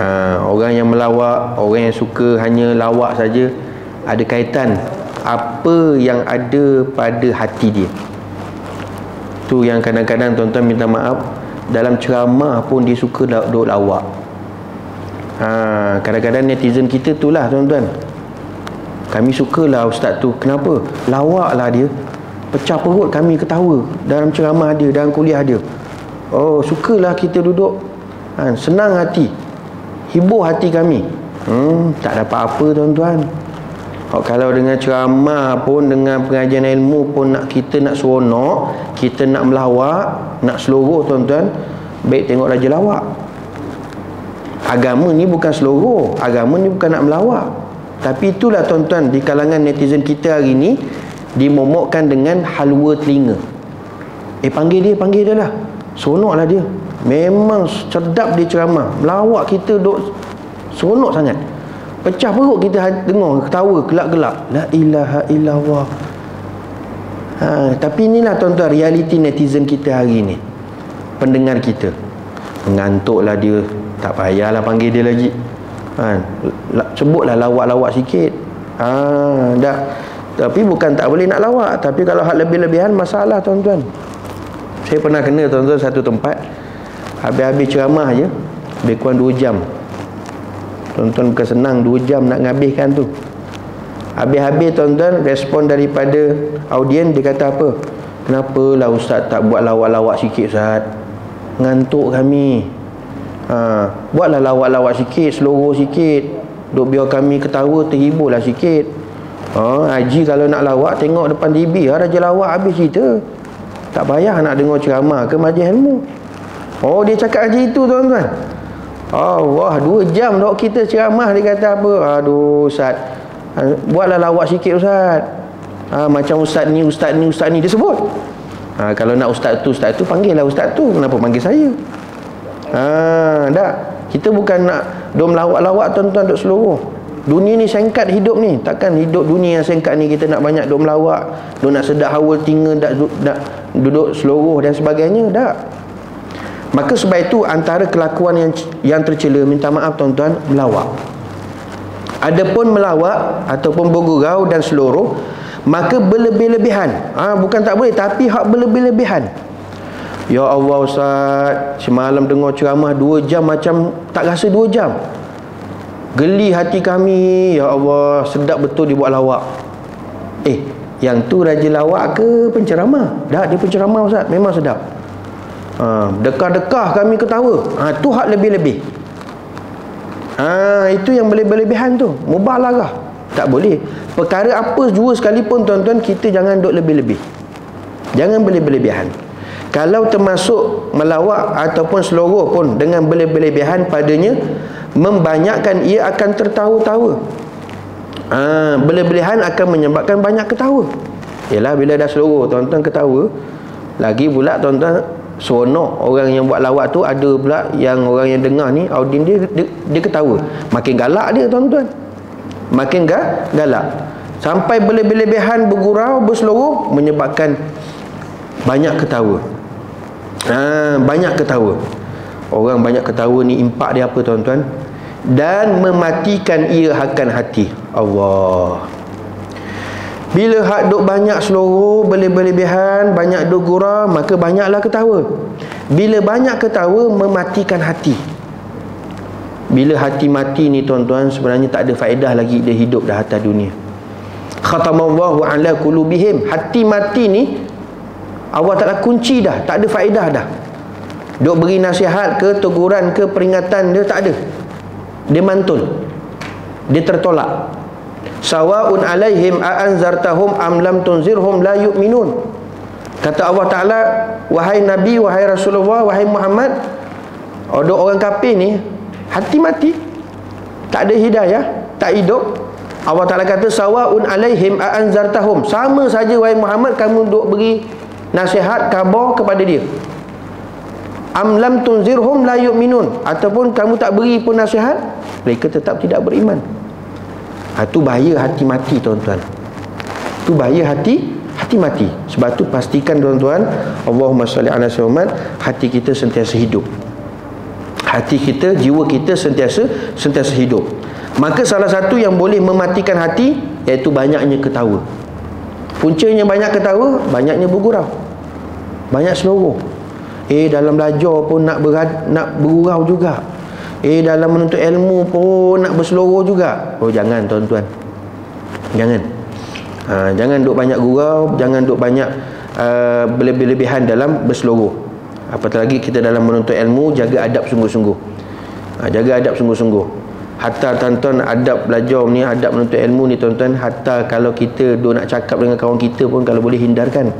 Ha, orang yang melawak orang yang suka hanya lawak saja ada kaitan apa yang ada pada hati dia. Tu yang kadang-kadang tuan-tuan minta maaf dalam ceramah pun dia suka duduk lawak. Ha, kadang-kadang netizen kita tu lah tuan-tuan. Kami sukalah ustaz tu. Kenapa? Lawak lah dia. Pecah perut kami ketawa dalam ceramah dia dalam kuliah dia. Oh sukalah kita duduk. Ha, senang hati. Hibur hati kami. Hmm, tak dapat apa tuan-tuan Oh, kalau dengan ceramah pun dengan pengajian ilmu pun nak kita nak seronok, kita nak melawak, nak seluruh tuan-tuan, baik tengok Raja Lawak. Agama ni bukan seluruh, agama ni bukan nak melawak. Tapi itulah tuan-tuan di kalangan netizen kita hari ni dimomokkan dengan halwa telinga. Eh panggil dia, panggil dia lah. Seronoklah dia. Memang sedap dia ceramah. Melawak kita duk seronok sangat pecah perut kita dengar ketawa gelak-gelak. La ilaha illallah. Ha, tapi inilah tuan-tuan realiti netizen kita hari ni. Pendengar kita. Mengantuklah dia. Tak payahlah panggil dia lagi. Ha, sebutlah lawak-lawak sikit. Ha, dah. Tapi bukan tak boleh nak lawak. Tapi kalau hal lebih-lebihan masalah tuan-tuan. Saya pernah kena tuan-tuan satu tempat. Habis-habis ceramah je. Lebih kurang 2 jam Tuan-tuan bukan senang 2 jam nak ngabihkan tu. Habis-habis tuan-tuan Respon daripada audien Dia kata apa? Kenapa lah ustaz tak buat lawak-lawak sikit ustaz. Ngantuk kami. Ha, Buatlah lawak-lawak sikit Seluruh sikit. Duk biar kami ketawa Terhibur lah sikit. Ha, Haji kalau nak lawak Tengok depan TV ha, Raja lawak habis cerita. Tak payah nak dengar ceramah ke majlis ilmu. Oh dia cakap haji itu tuan-tuan Allah dua jam dok kita ceramah dia kata apa? Aduh ustaz. Ha, buatlah lawak sikit ustaz. Ha, macam ustaz ni ustaz ni ustaz ni dia sebut. Ha, kalau nak ustaz tu ustaz tu panggil lah ustaz tu. Kenapa panggil saya? Ha, tak. Kita bukan nak dok melawak-lawak tuan-tuan dok seluruh. Dunia ni singkat hidup ni. Takkan hidup dunia yang singkat ni kita nak banyak dok melawak dok nak sedap hawa tinggal nak, nak duduk seluruh dan sebagainya tak Maka sebab itu antara kelakuan yang yang tercela minta maaf tuan-tuan melawak. Adapun melawak ataupun bergurau dan seluruh maka berlebih-lebihan. Ah ha, bukan tak boleh tapi hak berlebih-lebihan. Ya Allah Ustaz, semalam dengar ceramah 2 jam macam tak rasa 2 jam. Geli hati kami, ya Allah, sedap betul dibuat lawak. Eh, yang tu raja lawak ke penceramah? Dah dia penceramah Ustaz, memang sedap ha, dekah-dekah kami ketawa. Ha, tu hak lebih-lebih. Ha, itu yang berlebihan tu. Mubalarah tak boleh. Perkara apa jua sekalipun tuan-tuan kita jangan duk lebih-lebih. Jangan berlebihan kalau termasuk melawak ataupun seluruh pun dengan berlebihan padanya membanyakkan ia akan tertawa-tawa. Ha, belebihan akan menyebabkan banyak ketawa. Ialah bila dah seluruh tuan-tuan ketawa lagi pula tuan-tuan seronok orang yang buat lawak tu ada pula yang orang yang dengar ni audien dia, dia dia ketawa. Makin galak dia tuan-tuan. Makin ga, galak. Sampai berlebihan bergurau berseluruh menyebabkan banyak ketawa. Ha, banyak ketawa. Orang banyak ketawa ni impak dia apa tuan-tuan? Dan mematikan ia akan hati. Allah bila hak duk banyak seluruh berlebihan banyak duk gurau maka banyaklah ketawa. Bila banyak ketawa mematikan hati. Bila hati mati ni tuan-tuan sebenarnya tak ada faedah lagi dia hidup dah atas dunia. Khatamallahu ala qulubihim. Hati mati ni Allah taklah kunci dah. Tak ada faedah dah. Duk beri nasihat ke teguran ke peringatan dia tak ada. Dia mantul. Dia tertolak sawaun alaihim a anzartahum am lam tunzirhum la yu'minun. Kata Allah Taala wahai nabi wahai rasulullah wahai Muhammad ada orang kafir ni hati mati. Tak ada hidayah tak hidup. Allah Taala kata sawaun alaihim a anzartahum sama saja wahai Muhammad kamu duk beri nasihat khabar kepada dia. Am lam tunzirhum la yu'minun. Ataupun kamu tak beri pun nasihat mereka tetap tidak beriman ha, tu bahaya hati mati tuan-tuan. Tu bahaya hati hati mati. Sebab tu pastikan tuan-tuan Allahumma salli ala Muhammad hati kita sentiasa hidup. Hati kita jiwa kita sentiasa sentiasa hidup. Maka salah satu yang boleh mematikan hati iaitu banyaknya ketawa. Puncanya banyak ketawa banyaknya bergurau. Banyak seluruh. Eh dalam belajar pun nak berad, nak bergurau juga. Eh dalam menuntut ilmu pun nak berseluruh juga. Oh jangan tuan-tuan. Jangan. Ha, jangan duk banyak gurau, jangan duk banyak uh, berlebih-lebihan dalam berseluruh. Apatah lagi kita dalam menuntut ilmu jaga adab sungguh-sungguh. Ha, jaga adab sungguh-sungguh. Hatta tuan-tuan adab belajar ni, adab menuntut ilmu ni tuan-tuan, hatta kalau kita duk nak cakap dengan kawan kita pun kalau boleh hindarkan.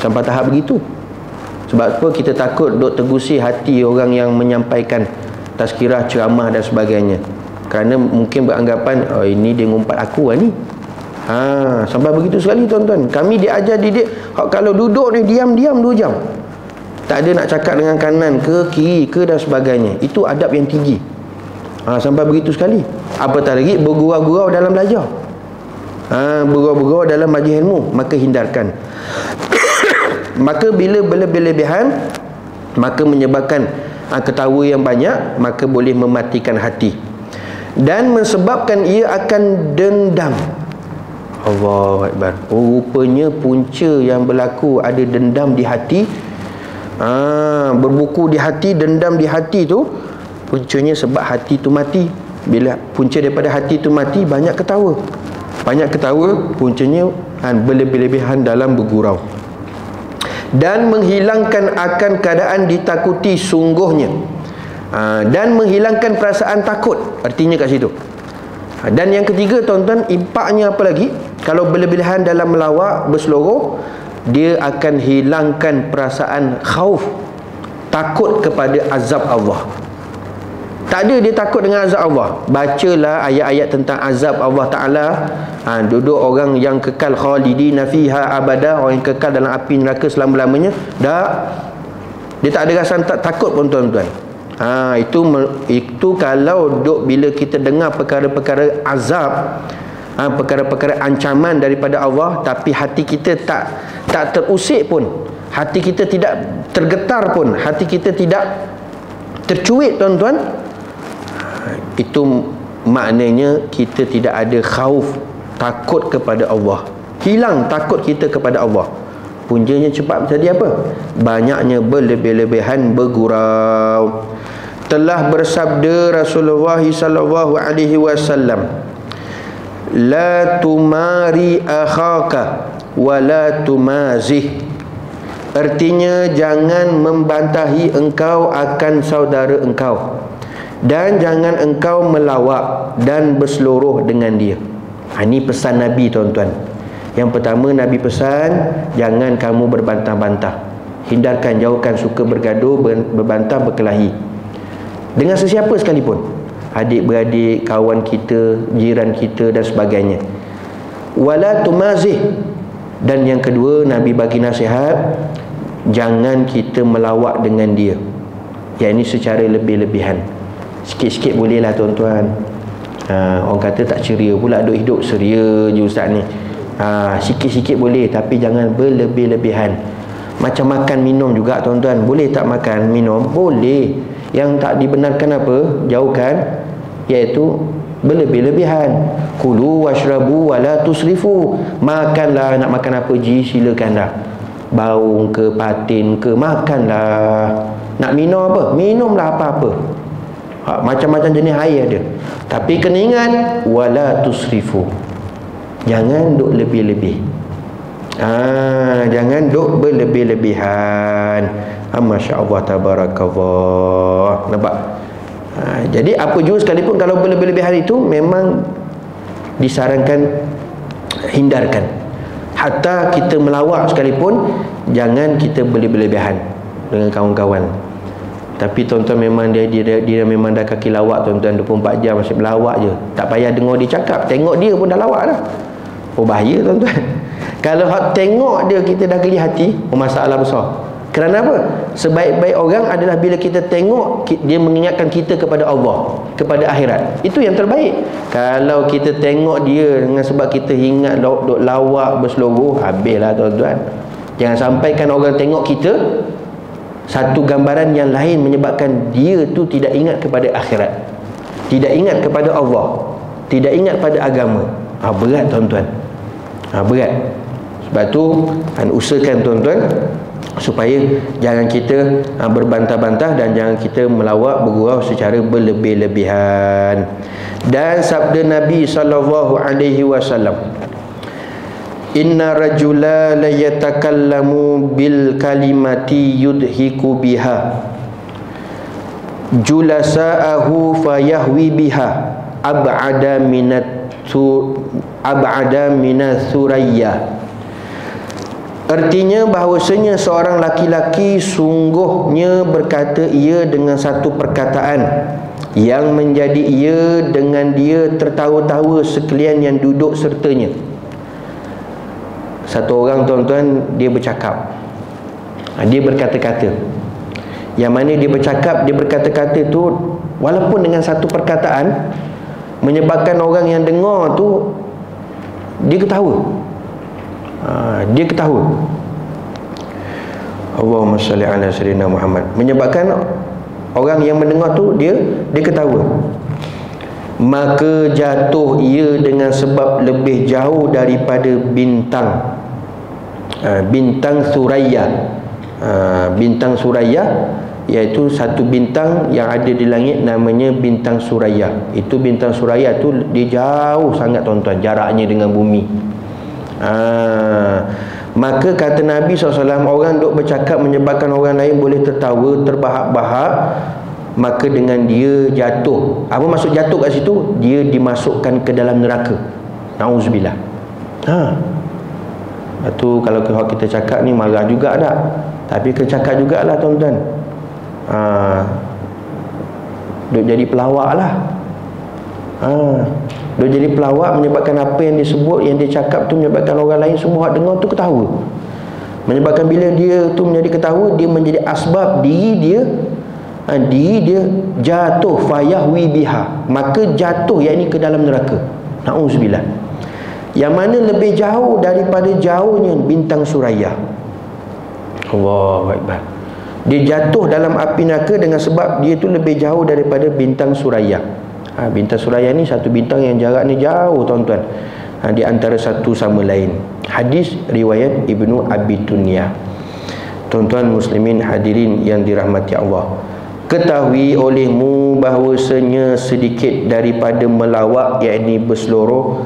Sampai tahap begitu. Sebab apa kita takut duk tegusi hati orang yang menyampaikan tazkirah, ceramah dan sebagainya. Kerana mungkin beranggapan oh ini dia ngumpat aku lah ni. Ha, sampai begitu sekali tuan-tuan. Kami diajar didik kalau duduk ni diam-diam 2 jam. Tak ada nak cakap dengan kanan ke kiri ke dan sebagainya. Itu adab yang tinggi. Ha, sampai begitu sekali. Apatah lagi bergurau-gurau dalam belajar. Ha, bergurau-gurau dalam majlis ilmu, maka hindarkan maka bila berlebihan maka menyebabkan uh, ketawa yang banyak maka boleh mematikan hati. Dan menyebabkan ia akan dendam. Allah Akbar. Oh, rupanya punca yang berlaku ada dendam di hati. Ah, berbuku di hati dendam di hati tu puncanya sebab hati tu mati. Bila punca daripada hati tu mati banyak ketawa. Banyak ketawa puncanya ah, berlebih-lebihan dalam bergurau dan menghilangkan akan keadaan ditakuti sungguhnya. Ha, dan menghilangkan perasaan takut. Artinya kat situ. Ha, dan yang ketiga tuan-tuan impaknya apa lagi? Kalau berlebihan dalam melawak berseluruh dia akan hilangkan perasaan khauf takut kepada azab Allah tak ada dia takut dengan azab Allah. Bacalah ayat-ayat tentang azab Allah Taala. Ha, duduk orang yang kekal khalidina fiha abada, orang yang kekal dalam api neraka selama-lamanya. Tak dia tak ada rasa tak takut pun tuan-tuan. Ha, itu itu kalau duk bila kita dengar perkara-perkara azab, ha, perkara-perkara ancaman daripada Allah tapi hati kita tak tak terusik pun. Hati kita tidak tergetar pun. Hati kita tidak tercuit tuan-tuan itu maknanya kita tidak ada khauf takut kepada Allah. Hilang takut kita kepada Allah. Punjanya cepat jadi apa? Banyaknya berlebih-lebihan bergurau. Telah bersabda Rasulullah sallallahu alaihi wasallam la tumari akhaka wa la tumazih artinya jangan membantahi engkau akan saudara engkau dan jangan engkau melawak dan berseluruh dengan dia. Ha, ini pesan Nabi tuan-tuan. Yang pertama Nabi pesan jangan kamu berbantah-bantah. Hindarkan jauhkan suka bergaduh berbantah berkelahi. Dengan sesiapa sekalipun? Adik-beradik kawan kita jiran kita dan sebagainya. Wala tumazih. Dan yang kedua Nabi bagi nasihat jangan kita melawak dengan dia. Yang ini secara lebih-lebihan sikit-sikit boleh lah tuan-tuan. Ha, orang kata tak ceria pula duk hidup ceria je ustaz ni. Ha, sikit-sikit boleh tapi jangan berlebih-lebihan. Macam makan minum juga tuan-tuan. Boleh tak makan minum? Boleh. Yang tak dibenarkan apa? Jauhkan. Iaitu berlebih-lebihan. Kulu washrabu wala tusrifu. Makanlah nak makan apa ji silakanlah. Baung ke patin ke makanlah. Nak minum apa? Minumlah apa-apa ha, macam-macam jenis air ada tapi kena ingat wala tusrifu. Jangan duk lebih-lebih. Ah jangan duk berlebih-lebihan. Ah, Masya Allah Tabarakallah. Nampak? Ha, jadi apa jua sekalipun kalau berlebih-lebihan itu memang disarankan hindarkan. Hatta kita melawak sekalipun jangan kita berlebih-lebihan dengan kawan-kawan tapi tuan-tuan memang dia, dia dia memang dah kaki lawak tuan-tuan. 24 jam masih melawak je. Tak payah dengar dia cakap. Tengok dia pun dah lawak dah. Oh bahaya tuan-tuan. Kalau hak tengok dia kita dah geli hati oh masalah besar. Kerana apa? Sebaik-baik orang adalah bila kita tengok dia mengingatkan kita kepada Allah kepada akhirat. Itu yang terbaik. Kalau kita tengok dia dengan sebab kita ingat lawak berseluruh habislah tuan-tuan. Jangan sampaikan orang tengok kita satu gambaran yang lain menyebabkan dia tu tidak ingat kepada akhirat. Tidak ingat kepada Allah. Tidak ingat pada agama. Ha, berat tuan-tuan. Ha, berat. Sebab tu kan usahakan tuan-tuan supaya jangan kita ha, berbantah-bantah dan jangan kita melawak bergurau secara berlebih-lebihan. Dan sabda Nabi sallallahu alaihi wasallam Inna rajula la yatakallamu bil kalimati yudhiku biha. Julasa'ahu fayahwi biha. Ab'ada minat Ab'ada minat surayya. Artinya bahawasanya seorang laki-laki sungguhnya berkata ia dengan satu perkataan. Yang menjadi ia dengan dia tertawa-tawa sekalian yang duduk sertanya satu orang tuan-tuan dia bercakap. Ha, dia berkata-kata. Yang mana dia bercakap dia berkata-kata tu walaupun dengan satu perkataan menyebabkan orang yang dengar tu dia ketawa. Ha, dia ketawa. Allahumma salli ala sayyidina Muhammad. Menyebabkan orang yang mendengar tu dia dia ketawa. Maka jatuh ia dengan sebab lebih jauh daripada bintang Ah, bintang Suraya. Uh, bintang Suraya iaitu satu bintang yang ada di langit namanya bintang Suraya. Itu bintang Suraya tu dia jauh sangat tuan-tuan jaraknya dengan bumi. Uh, maka kata Nabi SAW orang duk bercakap menyebabkan orang lain boleh tertawa terbahak-bahak maka dengan dia jatuh. Apa maksud jatuh kat situ? Dia dimasukkan ke dalam neraka. Na'udzubillah ha tu kalau kita cakap ni marah juga tak? Tapi kena cakap jugalah tuan-tuan. Ha, Duk jadi pelawak lah. Ha, Duk jadi pelawak menyebabkan apa yang disebut Yang dia cakap tu menyebabkan orang lain semua dengar tu ketawa. Menyebabkan bila dia tu menjadi ketawa Dia menjadi asbab diri dia ha, Diri dia jatuh fayahwi biha. Maka jatuh yang ini ke dalam neraka. Na'udzubillah yang mana lebih jauh daripada jauhnya bintang suraya. Allah Akbar. Dia jatuh dalam api neraka dengan sebab dia tu lebih jauh daripada bintang suraya. Ha, bintang suraya ni satu bintang yang jarak ni jauh tuan-tuan. Ha, di antara satu sama lain. Hadis riwayat Ibnu Abi Dunya tuan-tuan muslimin hadirin yang dirahmati Allah. Ketahui olehmu bahawasanya sedikit daripada melawak yakni berseluruh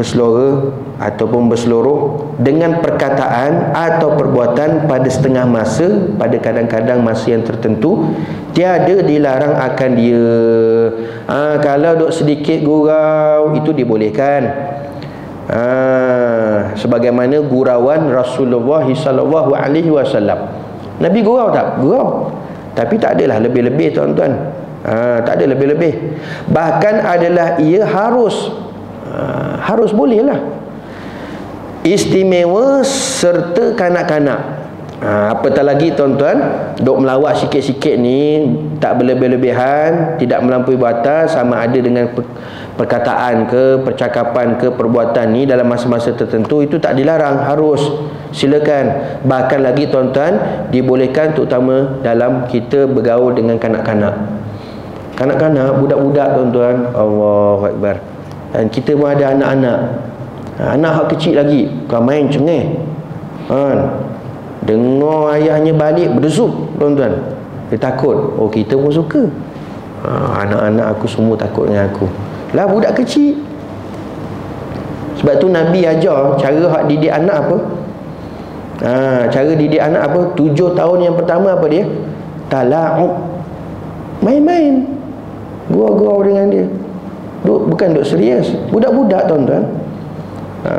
berselora ataupun berseluruh dengan perkataan atau perbuatan pada setengah masa pada kadang-kadang masa yang tertentu tiada dilarang akan dia. Ha, kalau duk sedikit gurau itu dibolehkan. Ha, sebagaimana gurauan Rasulullah sallallahu alaihi wasallam. Nabi gurau tak? gurau. Tapi tak adalah lebih-lebih tuan-tuan. Ha, tak ada lebih-lebih. Bahkan adalah ia harus ha, harus boleh lah istimewa serta kanak-kanak. Ha, apatah lagi tuan-tuan? Duk melawat sikit-sikit ni Tak berlebih-lebihan Tidak melampaui batas Sama ada dengan perkataan ke Percakapan ke perbuatan ni Dalam masa-masa tertentu Itu tak dilarang. Harus. Silakan. Bahkan lagi tuan-tuan Dibolehkan terutama Dalam kita bergaul dengan kanak-kanak. Kanak-kanak Budak-budak tuan-tuan. Allah Akbar Dan kita pun ada anak-anak ha, Anak hak kecil lagi Kau main cengih Ha Dengar ayahnya balik berdesup tuan-tuan. Dia takut. Oh kita pun suka. Ha, anak-anak aku semua takut dengan aku. Lah budak kecil. Sebab tu Nabi ajar cara hak didik anak apa? Ha, cara didik anak apa? Tujuh tahun yang pertama apa dia? Tala'ub. Main-main. Gua-gua dengan dia. Duk, bukan duk serius. Budak-budak tuan-tuan. Ha,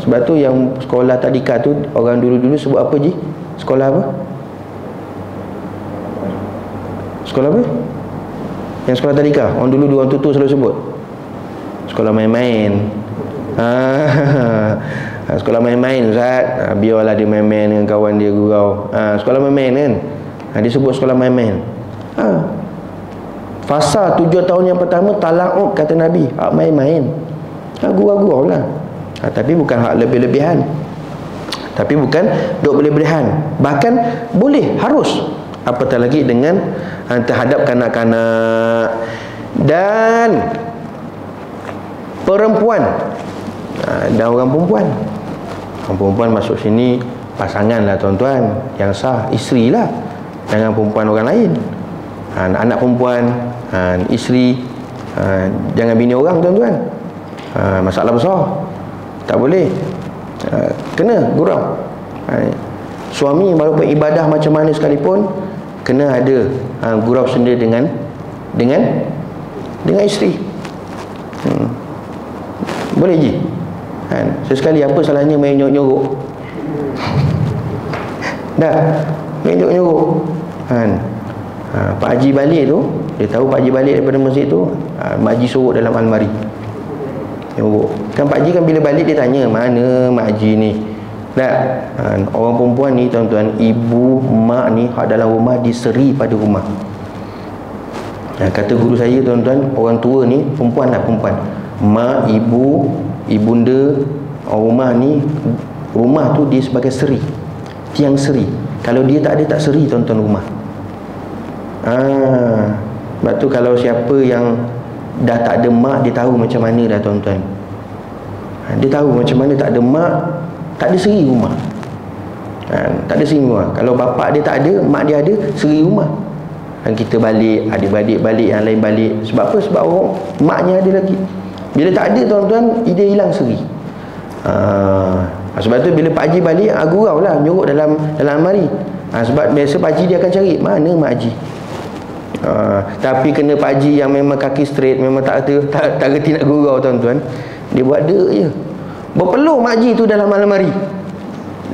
sebab tu yang sekolah tadika tu orang dulu-dulu sebut apa je? Sekolah apa? Sekolah apa? Yang sekolah tadika. Orang dulu orang tutu selalu sebut. Sekolah main-main. Ha, ha, sekolah main-main Ustaz. Ha, biarlah dia main-main dengan kawan dia gurau. Ha, sekolah main-main kan? Ha, dia sebut sekolah main-main. Ha. Fasa tujuh tahun yang pertama talak kata Nabi. Ha, main-main. Ha, gurau-gurau lah ha, tapi bukan hak lebih-lebihan. Tapi bukan duk boleh-bolehan bahkan boleh harus. Apatah lagi dengan ha, terhadap kanak-kanak. Dan perempuan. Ha, dan orang perempuan. Orang perempuan masuk sini pasangan lah tuan-tuan. Yang sah isteri lah dengan perempuan orang lain. Ha, anak perempuan ha, isteri ha, jangan bini orang tuan-tuan. Ha, masalah besar. Tak boleh. Ha, kena gurau. Ha, suami walaupun ibadah macam mana sekalipun kena ada ha, gurau sendiri dengan dengan dengan isteri. Hmm. boleh je. Ha, sesekali apa salahnya main nyorok-nyorok dah main nyorok-nyorok ha, ha, Pak Haji balik tu dia tahu Pak Haji balik daripada masjid tu ha, Mak Haji sorok dalam almari. Nyuruk Kan Pak Haji kan bila balik dia tanya Mana Mak Haji ni? Tak ha, Orang perempuan ni tuan-tuan Ibu, mak ni Hak dalam rumah diseri pada rumah. Ha, Kata guru saya tuan-tuan Orang tua ni Perempuan lah perempuan. Mak, ibu, ibunda Orang rumah ni Rumah tu dia sebagai seri. Tiang seri. Kalau dia tak ada tak seri tuan-tuan rumah. Ah, sebab tu kalau siapa yang dah tak ada mak dia tahu macam mana dah tuan-tuan. Ha, dia tahu macam mana tak ada mak tak ada seri rumah. Ha, tak ada seri rumah. Kalau bapak dia tak ada mak dia ada seri rumah. Dan kita balik adik-adik balik yang lain balik. Sebab apa? Sebab orang maknya ada lagi. Bila tak ada tuan-tuan dia hilang seri. Ha, sebab tu bila Pak balik agurau lah nyuruk dalam dalam amari ha, sebab biasa Pak dia akan cari mana Mak Haji Ha, tapi kena Pak Haji yang memang kaki straight memang tak ada tak, tak reti nak gurau tuan-tuan. Dia buat dek je. Berpeluh Mak Haji tu dalam almari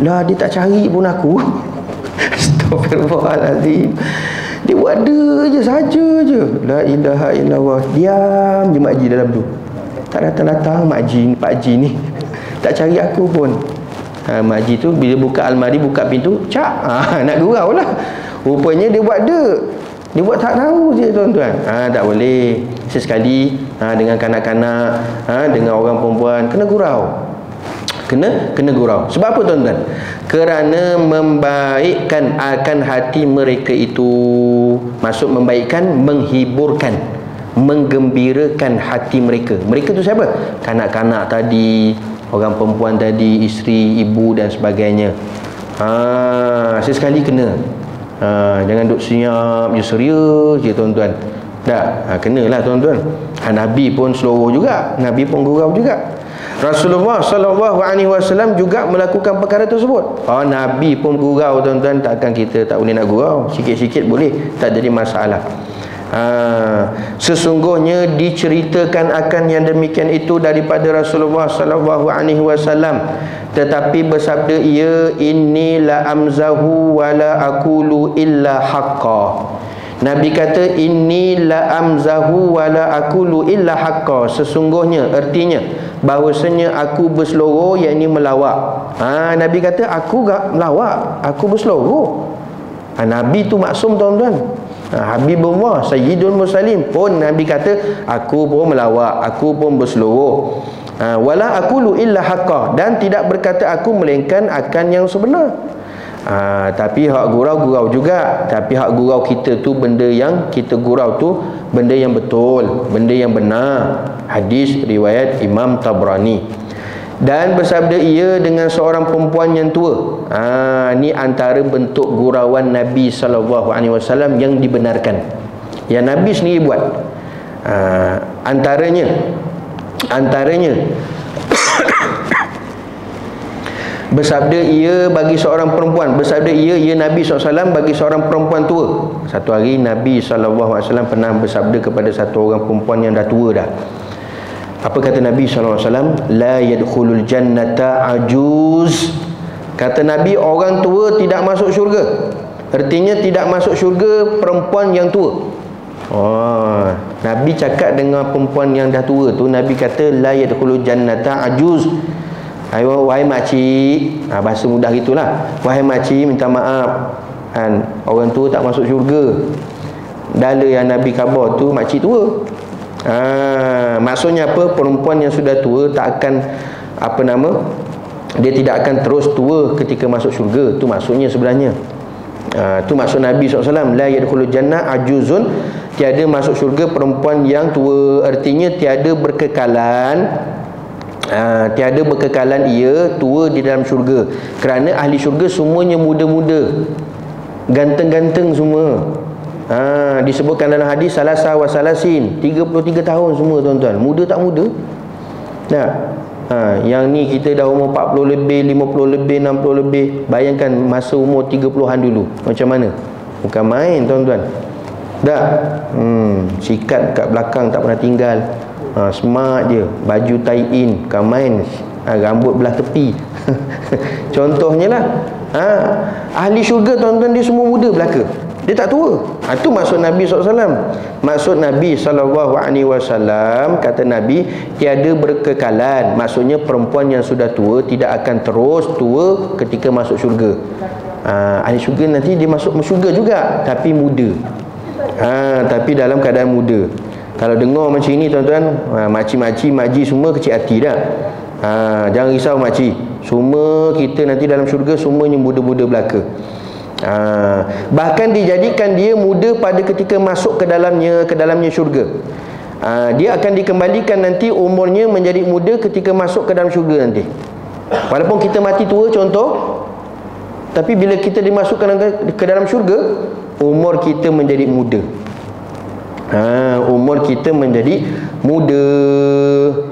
lah dia tak cari pun aku. Astagfirullahaladzim dia buat dek je saja je. La ilaha illallah. Diam je Mak Haji dalam tu. Tak datang-datang Mak Haji Pak Haji ni. Tak cari aku pun. Ha, Mak Haji tu bila buka almari buka pintu cak. Ha, nak gurau lah. Rupanya dia buat dek dia buat tak tahu je tuan-tuan. Ha, tak boleh. Sesekali ha, dengan kanak-kanak, ha, dengan orang perempuan kena gurau. Kena kena gurau. Sebab apa tuan-tuan? Kerana membaikkan akan hati mereka itu. Masuk membaikkan, menghiburkan, menggembirakan hati mereka. Mereka tu siapa? Kanak-kanak tadi, orang perempuan tadi, isteri, ibu dan sebagainya. Ha, sesekali kena ha, jangan duk senyap je serius je tuan-tuan tak ha, kenalah tuan-tuan ha, Nabi pun seluruh juga Nabi pun gurau juga Rasulullah sallallahu alaihi wasallam juga melakukan perkara tersebut. Oh Nabi pun gurau tuan-tuan takkan kita tak boleh nak gurau. Sikit-sikit boleh tak jadi masalah. Ha, sesungguhnya diceritakan akan yang demikian itu daripada Rasulullah sallallahu alaihi wasallam. Tetapi bersabda ia inni la amzahu wa la aqulu illa haqqa. Nabi kata inni la amzahu wa la aqulu illa haqqa. Sesungguhnya artinya bahawasanya aku berseloroh yakni melawak. Ha Nabi kata aku gak melawak aku berseloroh ha, Nabi tu maksum tuan-tuan ha, Habibullah Sayyidul Muslim pun Nabi kata aku pun melawak aku pun berseloroh ha, wala aqulu illa haqqa dan tidak berkata aku melainkan akan yang sebenar. Ha, tapi hak gurau gurau juga tapi hak gurau kita tu benda yang kita gurau tu benda yang betul benda yang benar. Hadis riwayat Imam Tabrani dan bersabda ia dengan seorang perempuan yang tua. Ha, ni antara bentuk gurauan Nabi SAW yang dibenarkan. Yang Nabi sendiri buat. Ha, antaranya antaranya bersabda ia bagi seorang perempuan. Bersabda ia ia Nabi SAW bagi seorang perempuan tua. Satu hari Nabi SAW pernah bersabda kepada satu orang perempuan yang dah tua dah apa kata Nabi SAW la yadkhulul jannata ajuz. Kata Nabi orang tua tidak masuk syurga. Artinya tidak masuk syurga perempuan yang tua. Oh, Nabi cakap dengan perempuan yang dah tua tu Nabi kata la yadkhulul jannata ajuz. Ayo, wahai makcik ha, Bahasa mudah gitulah. Wahai makcik minta maaf. Kan, Orang tua tak masuk syurga. Dala yang Nabi khabar tu Makcik tua ha, Maksudnya apa? Perempuan yang sudah tua Tak akan Apa nama Dia tidak akan terus tua Ketika masuk syurga. Tu maksudnya sebenarnya. Ha, tu maksud Nabi SAW La yadkhulu jannah ajuzun. Tiada masuk syurga perempuan yang tua. Artinya tiada berkekalan. Uh, tiada berkekalan ia tua di dalam syurga. Kerana ahli syurga semuanya muda-muda. Ganteng-ganteng semua ha, disebutkan dalam hadis salasa wa salasin. 33 tahun semua tuan-tuan. Muda tak muda? Tak ha, yang ni kita dah umur 40 lebih 50 lebih 60 lebih. Bayangkan masa umur 30an dulu. Macam mana? Bukan main tuan-tuan. Tak hmm, sikat kat belakang tak pernah tinggal. Ha, smart je. Baju tie in. Bukan main. Ha, rambut belah tepi. Contohnya lah. Ha, ahli syurga tuan-tuan dia semua muda belaka dia tak tua. Ha, itu maksud Nabi SAW maksud Nabi SAW kata Nabi tiada berkekalan. Maksudnya perempuan yang sudah tua tidak akan terus tua ketika masuk syurga. Ha, ahli syurga nanti dia masuk syurga juga tapi muda. Ha, tapi dalam keadaan muda. Kalau dengar macam ini tuan-tuan ha, Makcik-makcik, makji semua kecil hati dah. Ha, Jangan risau makcik. Semua kita nanti dalam syurga Semuanya muda-muda belaka ha, Bahkan dijadikan dia muda pada ketika masuk ke dalamnya Ke dalamnya syurga. Ha, Dia akan dikembalikan nanti umurnya menjadi muda Ketika masuk ke dalam syurga nanti. Walaupun kita mati tua contoh Tapi bila kita dimasukkan ke dalam syurga Umur kita menjadi muda. Ha, umur kita menjadi muda.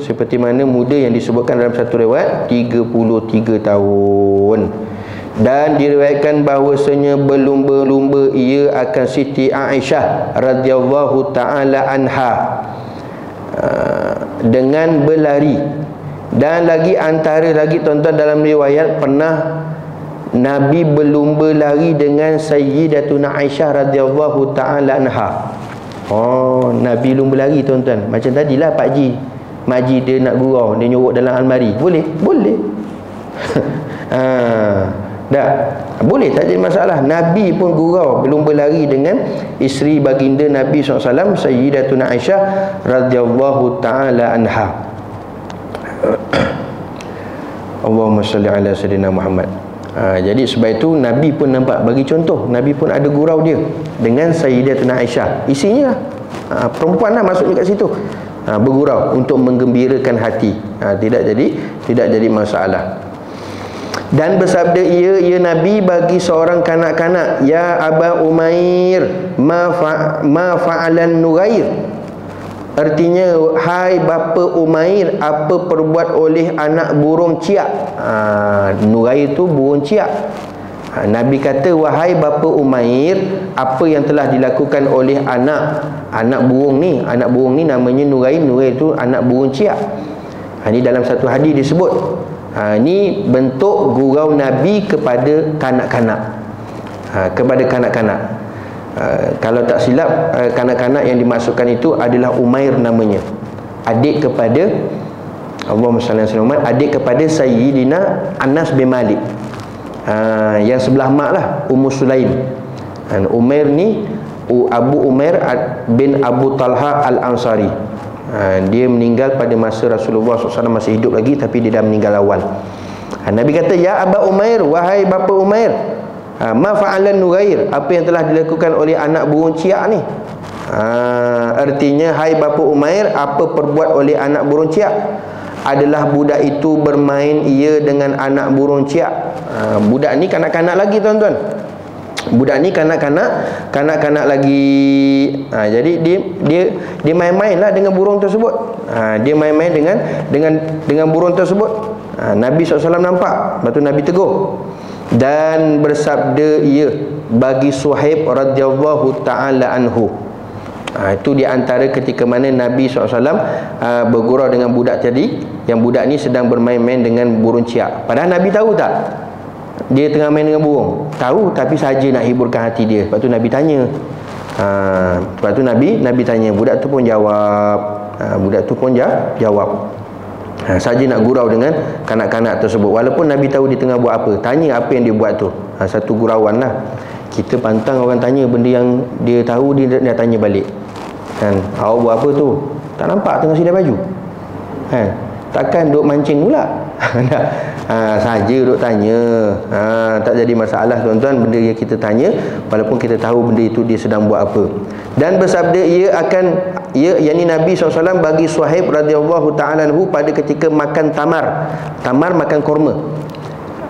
Seperti mana muda yang disebutkan dalam satu riwayat? 33 tahun dan diriwayatkan bahawasanya berlumba-lumba ia akan Siti Aisyah radhiyallahu taala anha ha, dengan berlari dan lagi antara lagi tuan-tuan dalam riwayat pernah Nabi berlumba lari dengan Sayyidatuna Aisyah radhiyallahu taala anha Oh, Nabi lumba lari tuan-tuan. Macam tadilah Pak Ji. Mak Ji dia nak gurau, dia nyorok dalam almari. Boleh? Boleh. ha, dah. Boleh tak ada masalah. Nabi pun gurau berlumba lari dengan isteri baginda Nabi SAW Sayyidatuna Aisyah radhiyallahu taala anha. Allahumma salli ala sayyidina Muhammad. Ha, jadi sebab itu Nabi pun nampak bagi contoh Nabi pun ada gurau dia dengan Sayyidatuna Aisyah isinya ha, perempuan lah masuknya kat situ ha, bergurau untuk menggembirakan hati ha, tidak jadi tidak jadi masalah dan bersabda ia ia Nabi bagi seorang kanak-kanak ya Aba Umair ma, fa, ma fa'alan nughair. Artinya Hai bapa Umair Apa perbuat oleh anak burung ciak? Ha, Nurai itu burung ciak. Ha, Nabi kata Wahai bapa Umair Apa yang telah dilakukan oleh anak Anak burung ni? Anak burung ni namanya Nurai Nurai itu anak burung ciak. Ha, Ini dalam satu hadis disebut ha, Ini bentuk gurau Nabi kepada kanak-kanak. Ha, Kepada kanak-kanak. Uh, kalau tak silap uh, kanak-kanak yang dimasukkan itu adalah Umair namanya. Adik kepada salli alaihi adik kepada Sayyidina Anas bin Malik. Uh, yang sebelah mak lah Ummu Sulaim. Dan Umair ni Abu Umair bin Abu Talha Al-Ansari ha, dia meninggal pada masa Rasulullah SAW masih hidup lagi tapi dia dah meninggal awal. Ha, Nabi kata ya Aba Umair wahai bapa Umair ha, ma fa'alan nugair apa yang telah dilakukan oleh anak burung ciak ni? Ha, artinya hai bapa Umair apa perbuat oleh anak burung ciak? Adalah budak itu bermain ia dengan anak burung ciak. Ha, budak ni kanak-kanak lagi tuan-tuan budak ni kanak-kanak kanak-kanak lagi ha, jadi dia dia dia main-main lah dengan burung tersebut. Ha, dia main-main dengan dengan dengan burung tersebut. Ha, Nabi SAW nampak lepas tu Nabi tegur. Dan bersabda ia bagi Suhaib radhiyallahu taala anhu. Ha, itu di antara ketika mana Nabi SAW ha, bergurau dengan budak tadi yang budak ni sedang bermain-main dengan burung ciak. Padahal Nabi tahu tak dia tengah main dengan burung. Tahu tapi saja nak hiburkan hati dia. Lepas tu Nabi tanya. Ha, lepas tu Nabi Nabi tanya budak tu pun jawab. Ha, budak tu pun jawab. Ha, saja nak gurau dengan kanak-kanak tersebut. Walaupun Nabi tahu dia tengah buat apa tanya apa yang dia buat tu. Ha, satu gurauan lah. Kita pantang orang tanya benda yang dia tahu dia, dia tanya balik. Kan? Awak buat apa tu? Tak nampak tengah sidai baju. Kan? Takkan duk mancing pula ha, saja duk tanya. Ha, tak jadi masalah tuan-tuan benda yang kita tanya walaupun kita tahu benda itu dia sedang buat apa. Dan bersabda ia akan ia yakni Nabi SAW bagi Suhaib radhiyallahu taala pada ketika makan tamar. Tamar makan kurma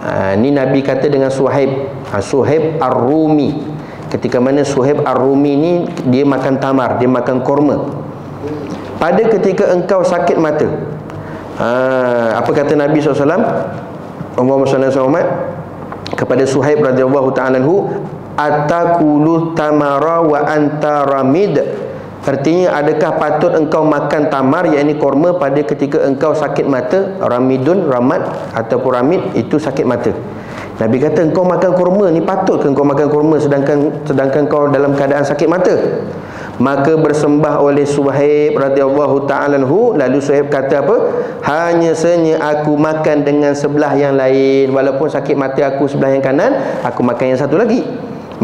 ha, ni Nabi kata dengan Suhaib. Ha, Suhaib Ar-Rumi. Ketika mana Suhaib Ar-Rumi ni dia makan tamar dia makan kurma pada ketika engkau sakit mata. Ha, apa kata Nabi SAW Allahumma salli alaihi kepada Suhaib radhiyallahu taala anhu atakulu tamara wa anta ramid. Artinya adakah patut engkau makan tamar yakni korma pada ketika engkau sakit mata? Ramidun ramad ataupun ramid itu sakit mata. Nabi kata engkau makan kurma ni patut ke engkau makan kurma sedangkan sedangkan kau dalam keadaan sakit mata maka bersembah oleh Suhaib radhiyallahu taala lalu Suhaib kata apa? Hanya senya aku makan dengan sebelah yang lain. Walaupun sakit mata aku sebelah yang kanan aku makan yang satu lagi.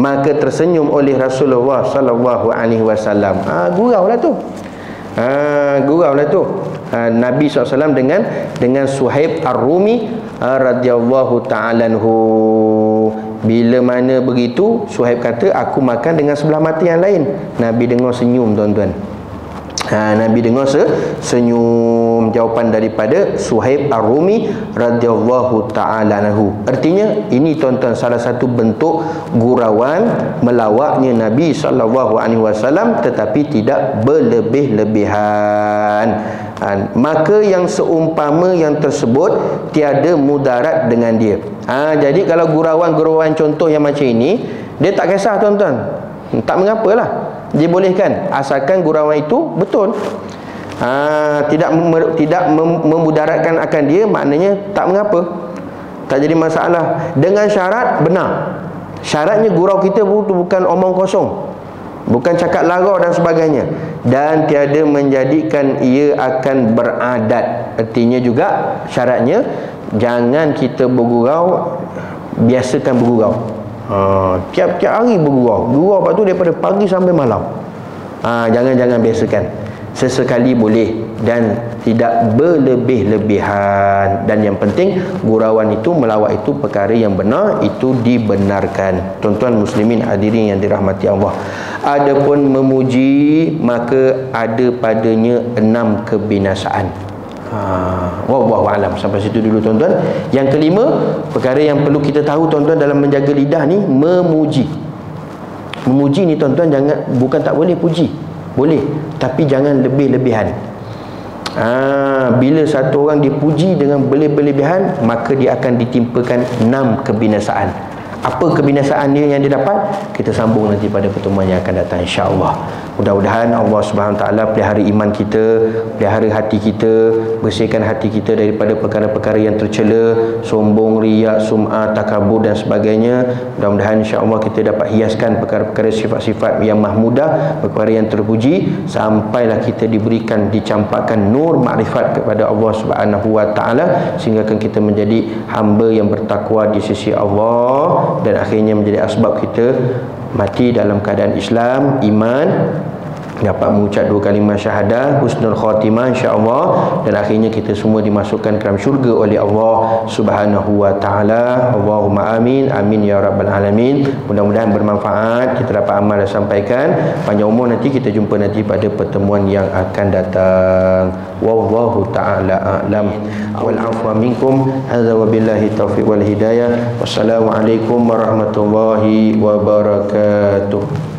Maka tersenyum oleh Rasulullah sallallahu alaihi wasallam. Ah guraulah tu. Ha guraulah tu. Ha, Nabi SAW dengan dengan Suhaib Ar-Rumi ha, radhiyallahu taala bila mana begitu Suhaib kata aku makan dengan sebelah mata yang lain. Nabi dengar senyum tuan-tuan. Ha, Nabi dengar se senyum. Jawapan daripada Suhaib Ar-Rumi radhiyallahu taala anhu. Artinya ini tuan-tuan salah satu bentuk gurauan melawaknya Nabi wasallam tetapi tidak berlebih-lebihan ha, maka yang seumpama yang tersebut tiada mudarat dengan dia. Ha, jadi kalau gurauan-gurauan contoh yang macam ini dia tak kisah tuan-tuan. Tak mengapalah. Dibolehkan. Asalkan gurauan itu betul. Ha, tidak mem tidak mem memudaratkan akan dia maknanya tak mengapa. Tak jadi masalah. Dengan syarat benar. Syaratnya gurau kita bukan omong kosong bukan cakap lara dan sebagainya. Dan tiada menjadikan ia akan beradat. Artinya juga syaratnya jangan kita bergurau biasakan bergurau. Ha, tiap-tiap hari bergurau. Gurau lepas tu daripada pagi sampai malam. Ha, jangan-jangan biasakan sesekali boleh dan tidak berlebih-lebihan. Dan yang penting gurauan itu melawat itu perkara yang benar itu dibenarkan. Tuan-tuan muslimin hadirin yang dirahmati Allah. Adapun memuji maka ada padanya enam kebinasaan. Ha wallahu alam. Sampai situ dulu tuan-tuan. Yang kelima perkara yang perlu kita tahu tuan-tuan dalam menjaga lidah ni memuji. Memuji ni tuan-tuan jangan bukan tak boleh puji boleh tapi jangan lebih-lebihan. Ha, bila satu orang dipuji dengan berlebihan maka dia akan ditimpakan enam kebinasaan apa kebinasaan dia yang dia dapat? Kita sambung nanti pada pertemuan yang akan datang insya-Allah. Mudah-mudahan Allah Subhanahu taala pelihara iman kita pelihara hati kita bersihkan hati kita daripada perkara-perkara yang tercela sombong riak sum'ah takabur dan sebagainya. Mudah-mudahan insya-Allah kita dapat hiaskan perkara-perkara sifat-sifat yang mahmudah perkara yang terpuji sampailah kita diberikan dicampakkan nur makrifat kepada Allah Subhanahu wa taala sehingga kita menjadi hamba yang bertakwa di sisi Allah dan akhirnya menjadi asbab kita mati dalam keadaan Islam, iman dapat mengucap dua kalimah syahadah husnul khatimah insya-Allah. Dan akhirnya kita semua dimasukkan ke dalam syurga oleh Allah Subhanahu wa taala. Allahumma amin. Amin ya rabbal alamin. Mudah-mudahan bermanfaat. Kita dapat amal dan sampaikan. Panjang umur nanti kita jumpa nanti pada pertemuan yang akan datang. Wallahu taala a'lam. Wal afwa minkum. Hadza wabillahi taufiq wal hidayah. Wassalamu alaikum warahmatullahi wabarakatuh